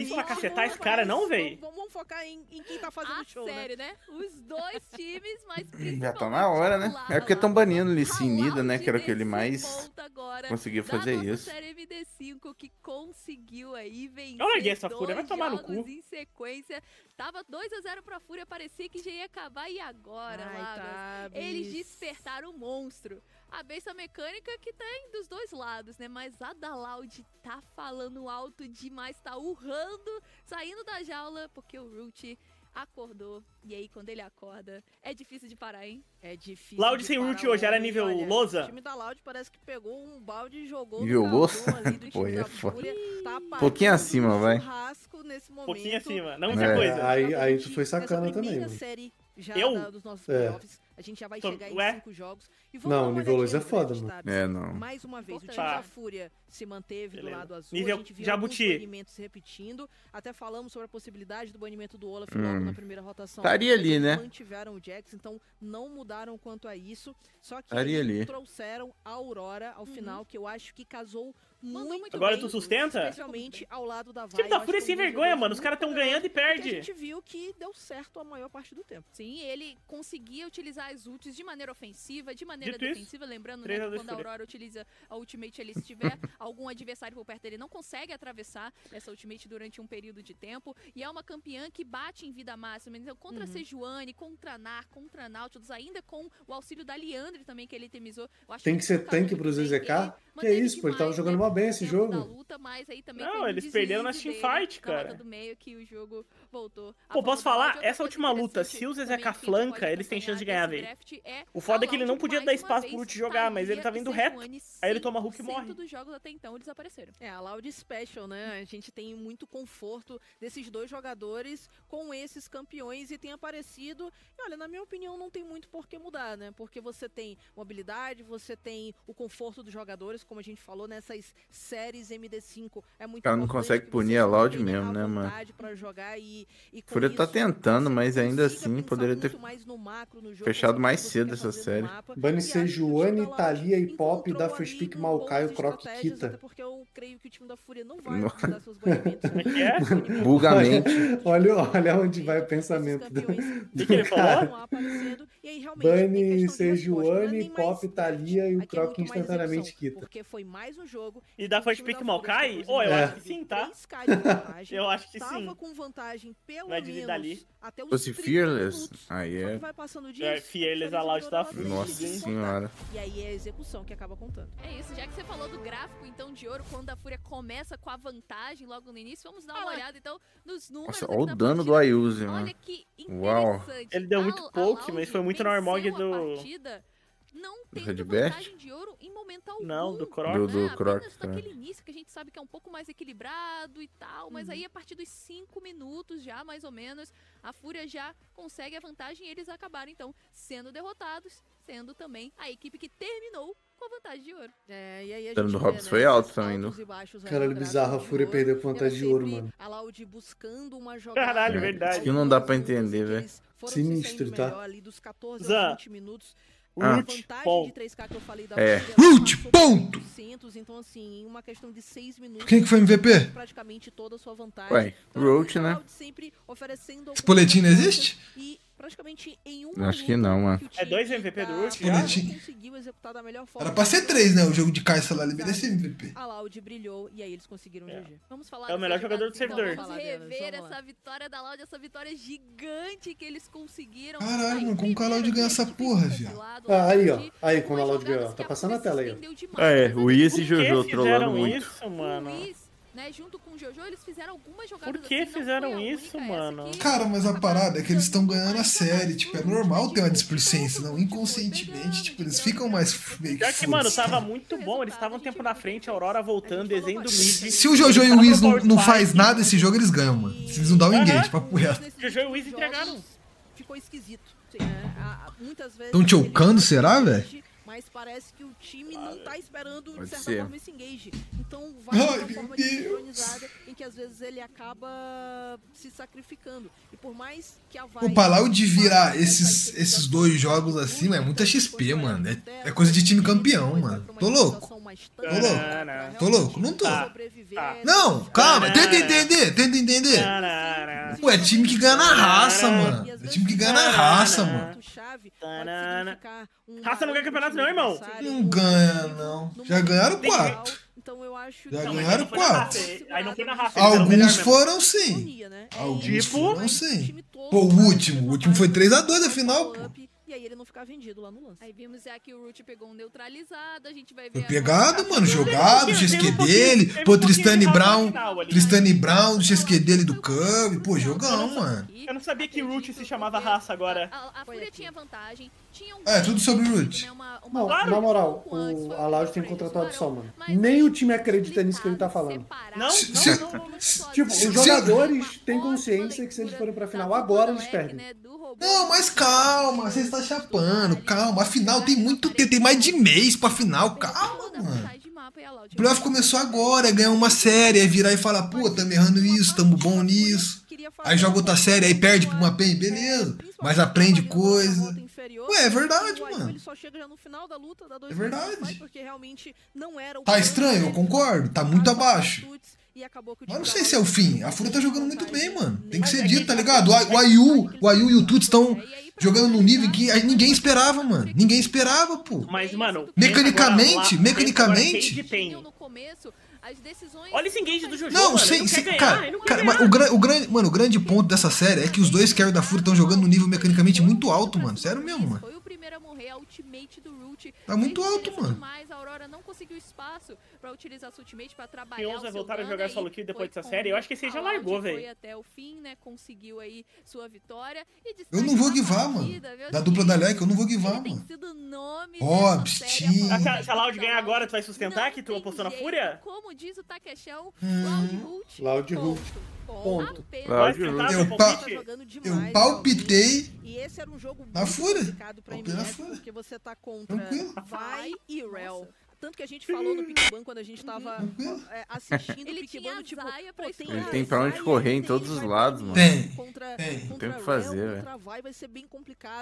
Speaker 8: Isso
Speaker 3: pra cacetar esse cara, não, véi?
Speaker 9: Vamos, vamos focar em, em quem tá fazendo
Speaker 8: Ah,
Speaker 9: show, né?
Speaker 8: sério, né? Os dois times, mas
Speaker 7: Já tá na hora, né? É porque tão banindo Licinida, né? Que era o que ele mais
Speaker 8: conseguiu
Speaker 7: conseguia fazer isso.
Speaker 8: série MD5 que conseguiu aí vencer
Speaker 3: Eu larguei essa Fúria, vai tomar no cu.
Speaker 8: em sequência. Tava 2 a 0 pra Fúria, parecia que já ia acabar e agora,
Speaker 9: Ai, tá,
Speaker 8: Eles despertaram o monstro. A besta mecânica que tem dos dois lados, né? Mas a da Loud tá falando alto demais, tá urrando, saindo da jaula, porque o Root acordou. E aí, quando ele acorda, é difícil de parar, hein?
Speaker 9: É difícil.
Speaker 3: Loud
Speaker 9: de
Speaker 3: sem
Speaker 9: parar
Speaker 3: root
Speaker 9: o
Speaker 3: hoje era nível
Speaker 9: olha,
Speaker 3: Lousa?
Speaker 9: O time da Loud parece que pegou um balde e jogou
Speaker 7: Nível
Speaker 9: no
Speaker 7: Lousa?
Speaker 9: do
Speaker 7: Pô,
Speaker 9: time
Speaker 7: é
Speaker 9: da
Speaker 7: foda.
Speaker 9: Tá
Speaker 7: Pouquinho acima,
Speaker 9: um
Speaker 7: vai.
Speaker 9: churrasco nesse momento.
Speaker 3: Pouquinho acima, não
Speaker 7: É.
Speaker 3: muita coisa.
Speaker 5: Aí, aí tu foi sacana também, mano.
Speaker 9: série já
Speaker 3: Eu?
Speaker 9: da- dos nossos
Speaker 5: É.
Speaker 9: playoffs. A gente já vai chegar
Speaker 3: ué?
Speaker 9: em cinco jogos. E
Speaker 5: Não,
Speaker 9: dar
Speaker 5: o nível
Speaker 9: olhadinha
Speaker 5: dois é
Speaker 9: no
Speaker 5: foda, mano.
Speaker 7: É, não.
Speaker 9: Mais uma vez, o time
Speaker 3: Tá.
Speaker 9: da Fúria se manteve
Speaker 3: Beleza.
Speaker 9: do lado azul.
Speaker 3: Nível
Speaker 9: a gente viu
Speaker 3: Jabuti.
Speaker 9: alguns banimentos se repetindo. Até falamos sobre a possibilidade do banimento do Olaf logo
Speaker 7: Hum.
Speaker 9: na primeira rotação.
Speaker 7: Estaria ali, né?
Speaker 9: mantiveram o Jax, então não mudaram quanto a isso. Só que
Speaker 7: Estaria
Speaker 9: eles
Speaker 7: ali.
Speaker 9: trouxeram a Aurora ao final, que eu acho que casou muito,
Speaker 8: muito
Speaker 3: Agora
Speaker 8: bem.
Speaker 3: tu sustenta?
Speaker 9: Especialmente ao lado da
Speaker 3: O time
Speaker 9: Vai.
Speaker 3: da Fúria é sem vergonha, mano. Os caras tão
Speaker 9: muito
Speaker 3: ganhando e perde.
Speaker 9: A gente viu que deu certo a maior parte do tempo.
Speaker 8: Sim, ele conseguia utilizar as ults de maneira ofensiva, de maneira
Speaker 3: Dito isso,
Speaker 8: defensiva. Lembrando né, que quando a. Aurora utiliza a ultimate ali, se tiver algum adversário por perto dele, não consegue atravessar essa ultimate durante um período de tempo. E é uma campeã que bate em vida máxima. Então, contra
Speaker 9: Uhum.
Speaker 8: Sejuani, contra Nar, contra Nautilus, ainda com o auxílio da Liandre também, que ele temizou. Eu acho
Speaker 5: Tem
Speaker 8: que
Speaker 5: que ser
Speaker 8: ele casou
Speaker 5: tanque pros
Speaker 8: bem.
Speaker 5: ZZK?
Speaker 8: Ele
Speaker 5: Que
Speaker 8: manteve
Speaker 5: isso, pô, ele tava jogando
Speaker 8: né,
Speaker 5: mó bem esse jogo.
Speaker 8: luta, mas aí também
Speaker 3: Não, eles perderam na teamfight, cara.
Speaker 8: do meio que o jogo voltou. a
Speaker 3: Pô, posso falar? Essa última luta, se o
Speaker 8: também
Speaker 3: ZZK
Speaker 8: que a gente
Speaker 3: flanca, eles têm chance de ganhar,
Speaker 8: draft é
Speaker 3: O foda é que ele não podia dar espaço pro Ult jogar, mas ele
Speaker 8: Thalia
Speaker 3: tava
Speaker 8: e
Speaker 3: indo reto. Aí ele toma hook e
Speaker 8: 100%
Speaker 3: morre.
Speaker 8: dos jogos até então eles apareceram.
Speaker 9: É, a Loud Special, né? A gente tem muito conforto desses dois jogadores com esses campeões e tem aparecido. E olha, na minha opinião, não tem muito por que mudar, né? Porque você tem mobilidade, você tem o conforto dos jogadores, como a gente falou nessas séries MD5. É muito
Speaker 7: O cara não
Speaker 9: importante
Speaker 7: consegue punir a Loud
Speaker 9: tenham
Speaker 7: mesmo, né, mano?
Speaker 9: pra jogar e, e com
Speaker 7: Fúria tá tentando, mas ainda assim poderia ter
Speaker 9: muito mais no macro, no jogo,
Speaker 7: fechado mais cedo
Speaker 9: quer
Speaker 7: essa série.
Speaker 5: Bane Sejuani, Thalia e Pop,
Speaker 9: encontrou
Speaker 5: da Pick
Speaker 9: um
Speaker 5: Maokai, o Croc.
Speaker 9: Até porque eu creio que o time da Fúria não vai mudar seus banimentos.
Speaker 3: Como é é?
Speaker 7: Bugamente.
Speaker 5: Olha, olha onde vai o pensamento do.
Speaker 3: O que, ele falou?
Speaker 5: Bane Sejuani, Pop, Thalia e o Croc instantaneamente quita.
Speaker 9: Porque foi mais um jogo.
Speaker 3: E da First Pick Maokai? Ô, eu
Speaker 5: É.
Speaker 3: acho que sim, tá? Eu acho que
Speaker 9: Tava
Speaker 3: sim.
Speaker 9: com vantagem pelo
Speaker 3: Vai dividir
Speaker 9: menos
Speaker 3: dali.
Speaker 9: até os
Speaker 7: Fosse
Speaker 9: 30
Speaker 7: Fearless,
Speaker 9: minutos.
Speaker 7: aí
Speaker 9: que
Speaker 7: é.
Speaker 9: vai passando o
Speaker 3: É. Fearless a Loud tá
Speaker 7: Nossa senhora.
Speaker 9: E aí é a execução que acaba contando.
Speaker 8: É isso, já que você falou do gráfico então de ouro, quando a Fúria começa com a vantagem logo no início, vamos dar uma
Speaker 9: Ah
Speaker 8: olhada então nos números.
Speaker 7: Nossa, olha o
Speaker 8: da
Speaker 7: dano do
Speaker 8: partida.
Speaker 7: Ayuzi, mano.
Speaker 8: Olha que
Speaker 7: Uau.
Speaker 8: interessante.
Speaker 3: Ele deu muito
Speaker 8: a
Speaker 3: poke,
Speaker 8: Loud
Speaker 3: mas foi muito Armog
Speaker 8: a
Speaker 3: do-
Speaker 8: partida Não tendo
Speaker 7: Redbert?
Speaker 8: vantagem de ouro em momento algum.
Speaker 3: Não, do Croc.
Speaker 7: Do- do
Speaker 8: né?
Speaker 7: Croc,
Speaker 8: Apenas
Speaker 7: né?
Speaker 8: naquele início que a gente sabe que é um pouco mais equilibrado e tal, mas
Speaker 3: Uhum.
Speaker 8: aí a partir dos 5 minutos já, mais ou menos, a Fúria já consegue a vantagem e eles acabaram então sendo derrotados, sendo também a equipe que terminou com a vantagem de ouro.
Speaker 9: É, e aí a
Speaker 7: O dano
Speaker 9: gente
Speaker 7: Hobbs
Speaker 9: né,
Speaker 7: foi alto também, não?
Speaker 5: Caralho, bizarro, a Fúria perdeu com vantagem de ouro, mano.
Speaker 9: A Loud buscando uma jogada.
Speaker 3: Caralho,
Speaker 7: É,
Speaker 3: verdade.
Speaker 7: isso que não dá pra entender, velho.
Speaker 5: Sinistro, tá?
Speaker 9: melhor ali dos 14
Speaker 3: Zan.
Speaker 9: Aos 20 minutos.
Speaker 7: Ah.
Speaker 9: A
Speaker 3: Root,
Speaker 9: vantagem
Speaker 3: ponto.
Speaker 9: de 3K que eu falei da
Speaker 7: É.
Speaker 1: Root, ponto.
Speaker 9: por 800, então assim, em uma questão de 6 minutos.
Speaker 1: Quem que foi MVP?
Speaker 9: Praticamente toda a sua vantagem.
Speaker 7: Ué,
Speaker 9: Então,
Speaker 7: Roach,
Speaker 9: a
Speaker 7: né?
Speaker 1: Esse boletim não existe?
Speaker 9: E praticamente em uma
Speaker 7: Acho que não, mano.
Speaker 9: que o
Speaker 3: É dois MVP do?
Speaker 9: Fúria conseguiu executar da melhor forma
Speaker 1: Era pra ser três, né? O jogo de Caixa lá, ele merecia MVP.
Speaker 9: A Loud brilhou e aí eles conseguiram
Speaker 3: É.
Speaker 9: GG.
Speaker 8: Vamos falar
Speaker 3: É o melhor jogador do
Speaker 8: então.
Speaker 3: servidor.
Speaker 8: Vamos rever essa vitória da Loud, essa vitória gigante que eles conseguiram.
Speaker 1: Caralho, mano, como que a Loud ganha essa porra,
Speaker 8: um
Speaker 1: viado?
Speaker 5: Ah, aí, ó. Aí, como a Loud ganhou. Tá
Speaker 8: que a
Speaker 5: passando na tela aí, ó.
Speaker 7: É, o Izzy e
Speaker 3: que
Speaker 7: Jojo trollando muito.
Speaker 3: isso, mano?
Speaker 8: Né, junto com o Jojo, eles fizeram algumas jogadas
Speaker 3: Por que
Speaker 8: assim,
Speaker 3: fizeram
Speaker 8: a única,
Speaker 3: isso,
Speaker 8: essa
Speaker 3: mano?
Speaker 8: que
Speaker 1: Cara, mas a parada é que eles estão ganhando a série. Tipo, é normal ter uma
Speaker 8: tipo,
Speaker 1: displicência, não inconscientemente. Tipo, eles
Speaker 8: de
Speaker 1: ficam mais meio que
Speaker 3: que, mano, tava muito bom. Eles estavam um tempo na frente, a Aurora voltando, Ezen do mid.
Speaker 1: Se o Jojo e o Wiz não, não faz nada esse jogo, eles ganham, mano. Se eles não dão
Speaker 3: Aham.
Speaker 1: engage, papo reto.
Speaker 9: Nesses
Speaker 3: Jojo e
Speaker 9: últimos
Speaker 3: Wiz entregaram.
Speaker 9: Ficou esquisito. Sim, né? A- a- muitas vezes
Speaker 1: Tão
Speaker 9: eles
Speaker 1: chocando, será,
Speaker 9: engage, Mas parece que o time não tá esperando, de certa
Speaker 7: ser.
Speaker 9: forma, esse engage. Então vai
Speaker 1: Ai,
Speaker 9: de uma forma desincronizada em que às vezes ele acaba se sacrificando. E por mais que a Vai...
Speaker 1: O Palau de virar esses, esses dois jogos assim, é muita XP, mano. É, é coisa de time campeão, mano. Tô louco. Tô
Speaker 3: louco.
Speaker 1: Tô louco, não tô.
Speaker 3: Tá.
Speaker 1: Não, calma, tenta entender, tenta entender. Pô, é time que ganha na raça, mano. É time que ganha na raça, mano.
Speaker 3: Raça não ganha campeonato não, irmão.
Speaker 1: Não ganha, não. Já ganharam quatro.
Speaker 9: Então eu acho
Speaker 1: Já ganharam quatro.
Speaker 3: Aí não foi na raça.
Speaker 1: Alguns
Speaker 3: mesmo.
Speaker 1: foram sim.
Speaker 9: né?
Speaker 1: Alguns
Speaker 3: Tipo?
Speaker 1: foram sim. Pô, o último, o último foi 3x2 na final, pô.
Speaker 9: E aí ele não ficar vendido lá no lance.
Speaker 8: Aí vimos já que o Root pegou um neutralizado, a gente vai ver...
Speaker 1: Foi pegado, mano, jogado, XQ dele, pô,
Speaker 3: pouquinho
Speaker 1: Tristane Brown. Tristane Brown, o XQ dele do Cub, pô, jogão, mano.
Speaker 3: Eu não sabia que Root se chamava raça agora.
Speaker 8: A, Fúria tinha vantagem,
Speaker 1: É, tudo sobre o Root.
Speaker 8: né,
Speaker 5: Não,
Speaker 3: Claro.
Speaker 5: na moral,
Speaker 8: um
Speaker 5: o, a Loud tem
Speaker 8: um
Speaker 5: contratado só, mano. Nem o time acredita nisso que ele tá falando.
Speaker 3: Não,
Speaker 1: Se-
Speaker 3: não, não, não.
Speaker 5: Tipo, os jogadores têm consciência que se eles forem pra final agora, eles perdem.
Speaker 8: né,
Speaker 1: Não, mas calma, você está chapando, calma. Afinal, tem muito tempo, tem mais de mês pra final, calma, mano. O playoff começou agora, é ganhar uma série, aí virar e falar, pô, tamo errando isso, tamo bom nisso. Aí joga outra série, aí perde pra uma PEN, beleza. Mas aprende coisa. Ué, é verdade, mano. É verdade. Tá estranho, eu concordo. Tá muito abaixo. Mas não sei se é o fim. A Fúria tá jogando muito bem, mano. Tem que ser dito, tá ligado? O Ayu, o Ayu e o Tuts estão jogando num nível que ninguém esperava, mano. Ninguém esperava, pô.
Speaker 3: Mas, mano.
Speaker 1: Mecanicamente, mecanicamente.
Speaker 3: Olha esse engage do Jojo,
Speaker 1: Não,
Speaker 3: mano.
Speaker 1: sei, sei,
Speaker 3: quer
Speaker 1: cara,
Speaker 3: ganhar,
Speaker 1: cara mas
Speaker 3: ganhar.
Speaker 1: o, gran- o grande, mano, o grande ponto dessa série é que os dois carry da Fúria estão jogando num nível mecanicamente muito alto, mano. Sério mesmo, mano.
Speaker 8: Foi o primeiro a morrer, a ultimate do Root.
Speaker 1: Tá muito alto, mano.
Speaker 8: Demais, a Aurora não conseguiu espaço pra utilizar sua ultimate pra trabalhar
Speaker 3: P11
Speaker 8: o
Speaker 3: vai voltar a jogar solo kill depois
Speaker 8: Foi
Speaker 3: dessa série? Eu acho que esse aí já largou,
Speaker 8: Foi
Speaker 3: velho.
Speaker 8: até o fim, né? Conseguiu aí sua vitória. E
Speaker 1: Eu não vou guivar, mano. Da dupla da? Leque, eu não vou guivar, mano.
Speaker 8: a
Speaker 3: Ah, Se a, Loud
Speaker 8: da
Speaker 3: ganhar agora, tu vai sustentar
Speaker 8: Não
Speaker 3: que tu apostou na. Fúria?
Speaker 8: Como diz o Takechão,
Speaker 1: Hum.
Speaker 8: Loud Root.
Speaker 5: Loud
Speaker 8: ponto.
Speaker 5: Root.
Speaker 8: Ponto.
Speaker 3: Sustentar
Speaker 7: Root.
Speaker 3: seu
Speaker 1: Eu pa-?
Speaker 9: Tá
Speaker 1: Eu palpitei.
Speaker 9: E esse era um jogo
Speaker 1: na Fúria.
Speaker 9: complicado pra
Speaker 1: Palpitei na
Speaker 9: MF,
Speaker 1: Fúria.
Speaker 9: porque você tá contra
Speaker 1: Tranquilo.
Speaker 9: Vai e Rel. Tanto que a gente falou no Pickban quando a gente tava é, assistindo
Speaker 8: Ele
Speaker 9: o do tipo,
Speaker 8: pra
Speaker 9: pô,
Speaker 8: explorar.
Speaker 9: tem
Speaker 7: Ele tem pra onde correr em todos os lados, mano.
Speaker 1: Tem,
Speaker 9: Contra,
Speaker 1: tem.
Speaker 9: contra
Speaker 7: Tem o que
Speaker 9: Rel,
Speaker 7: fazer,
Speaker 9: contra Vai vai ser bem complicado.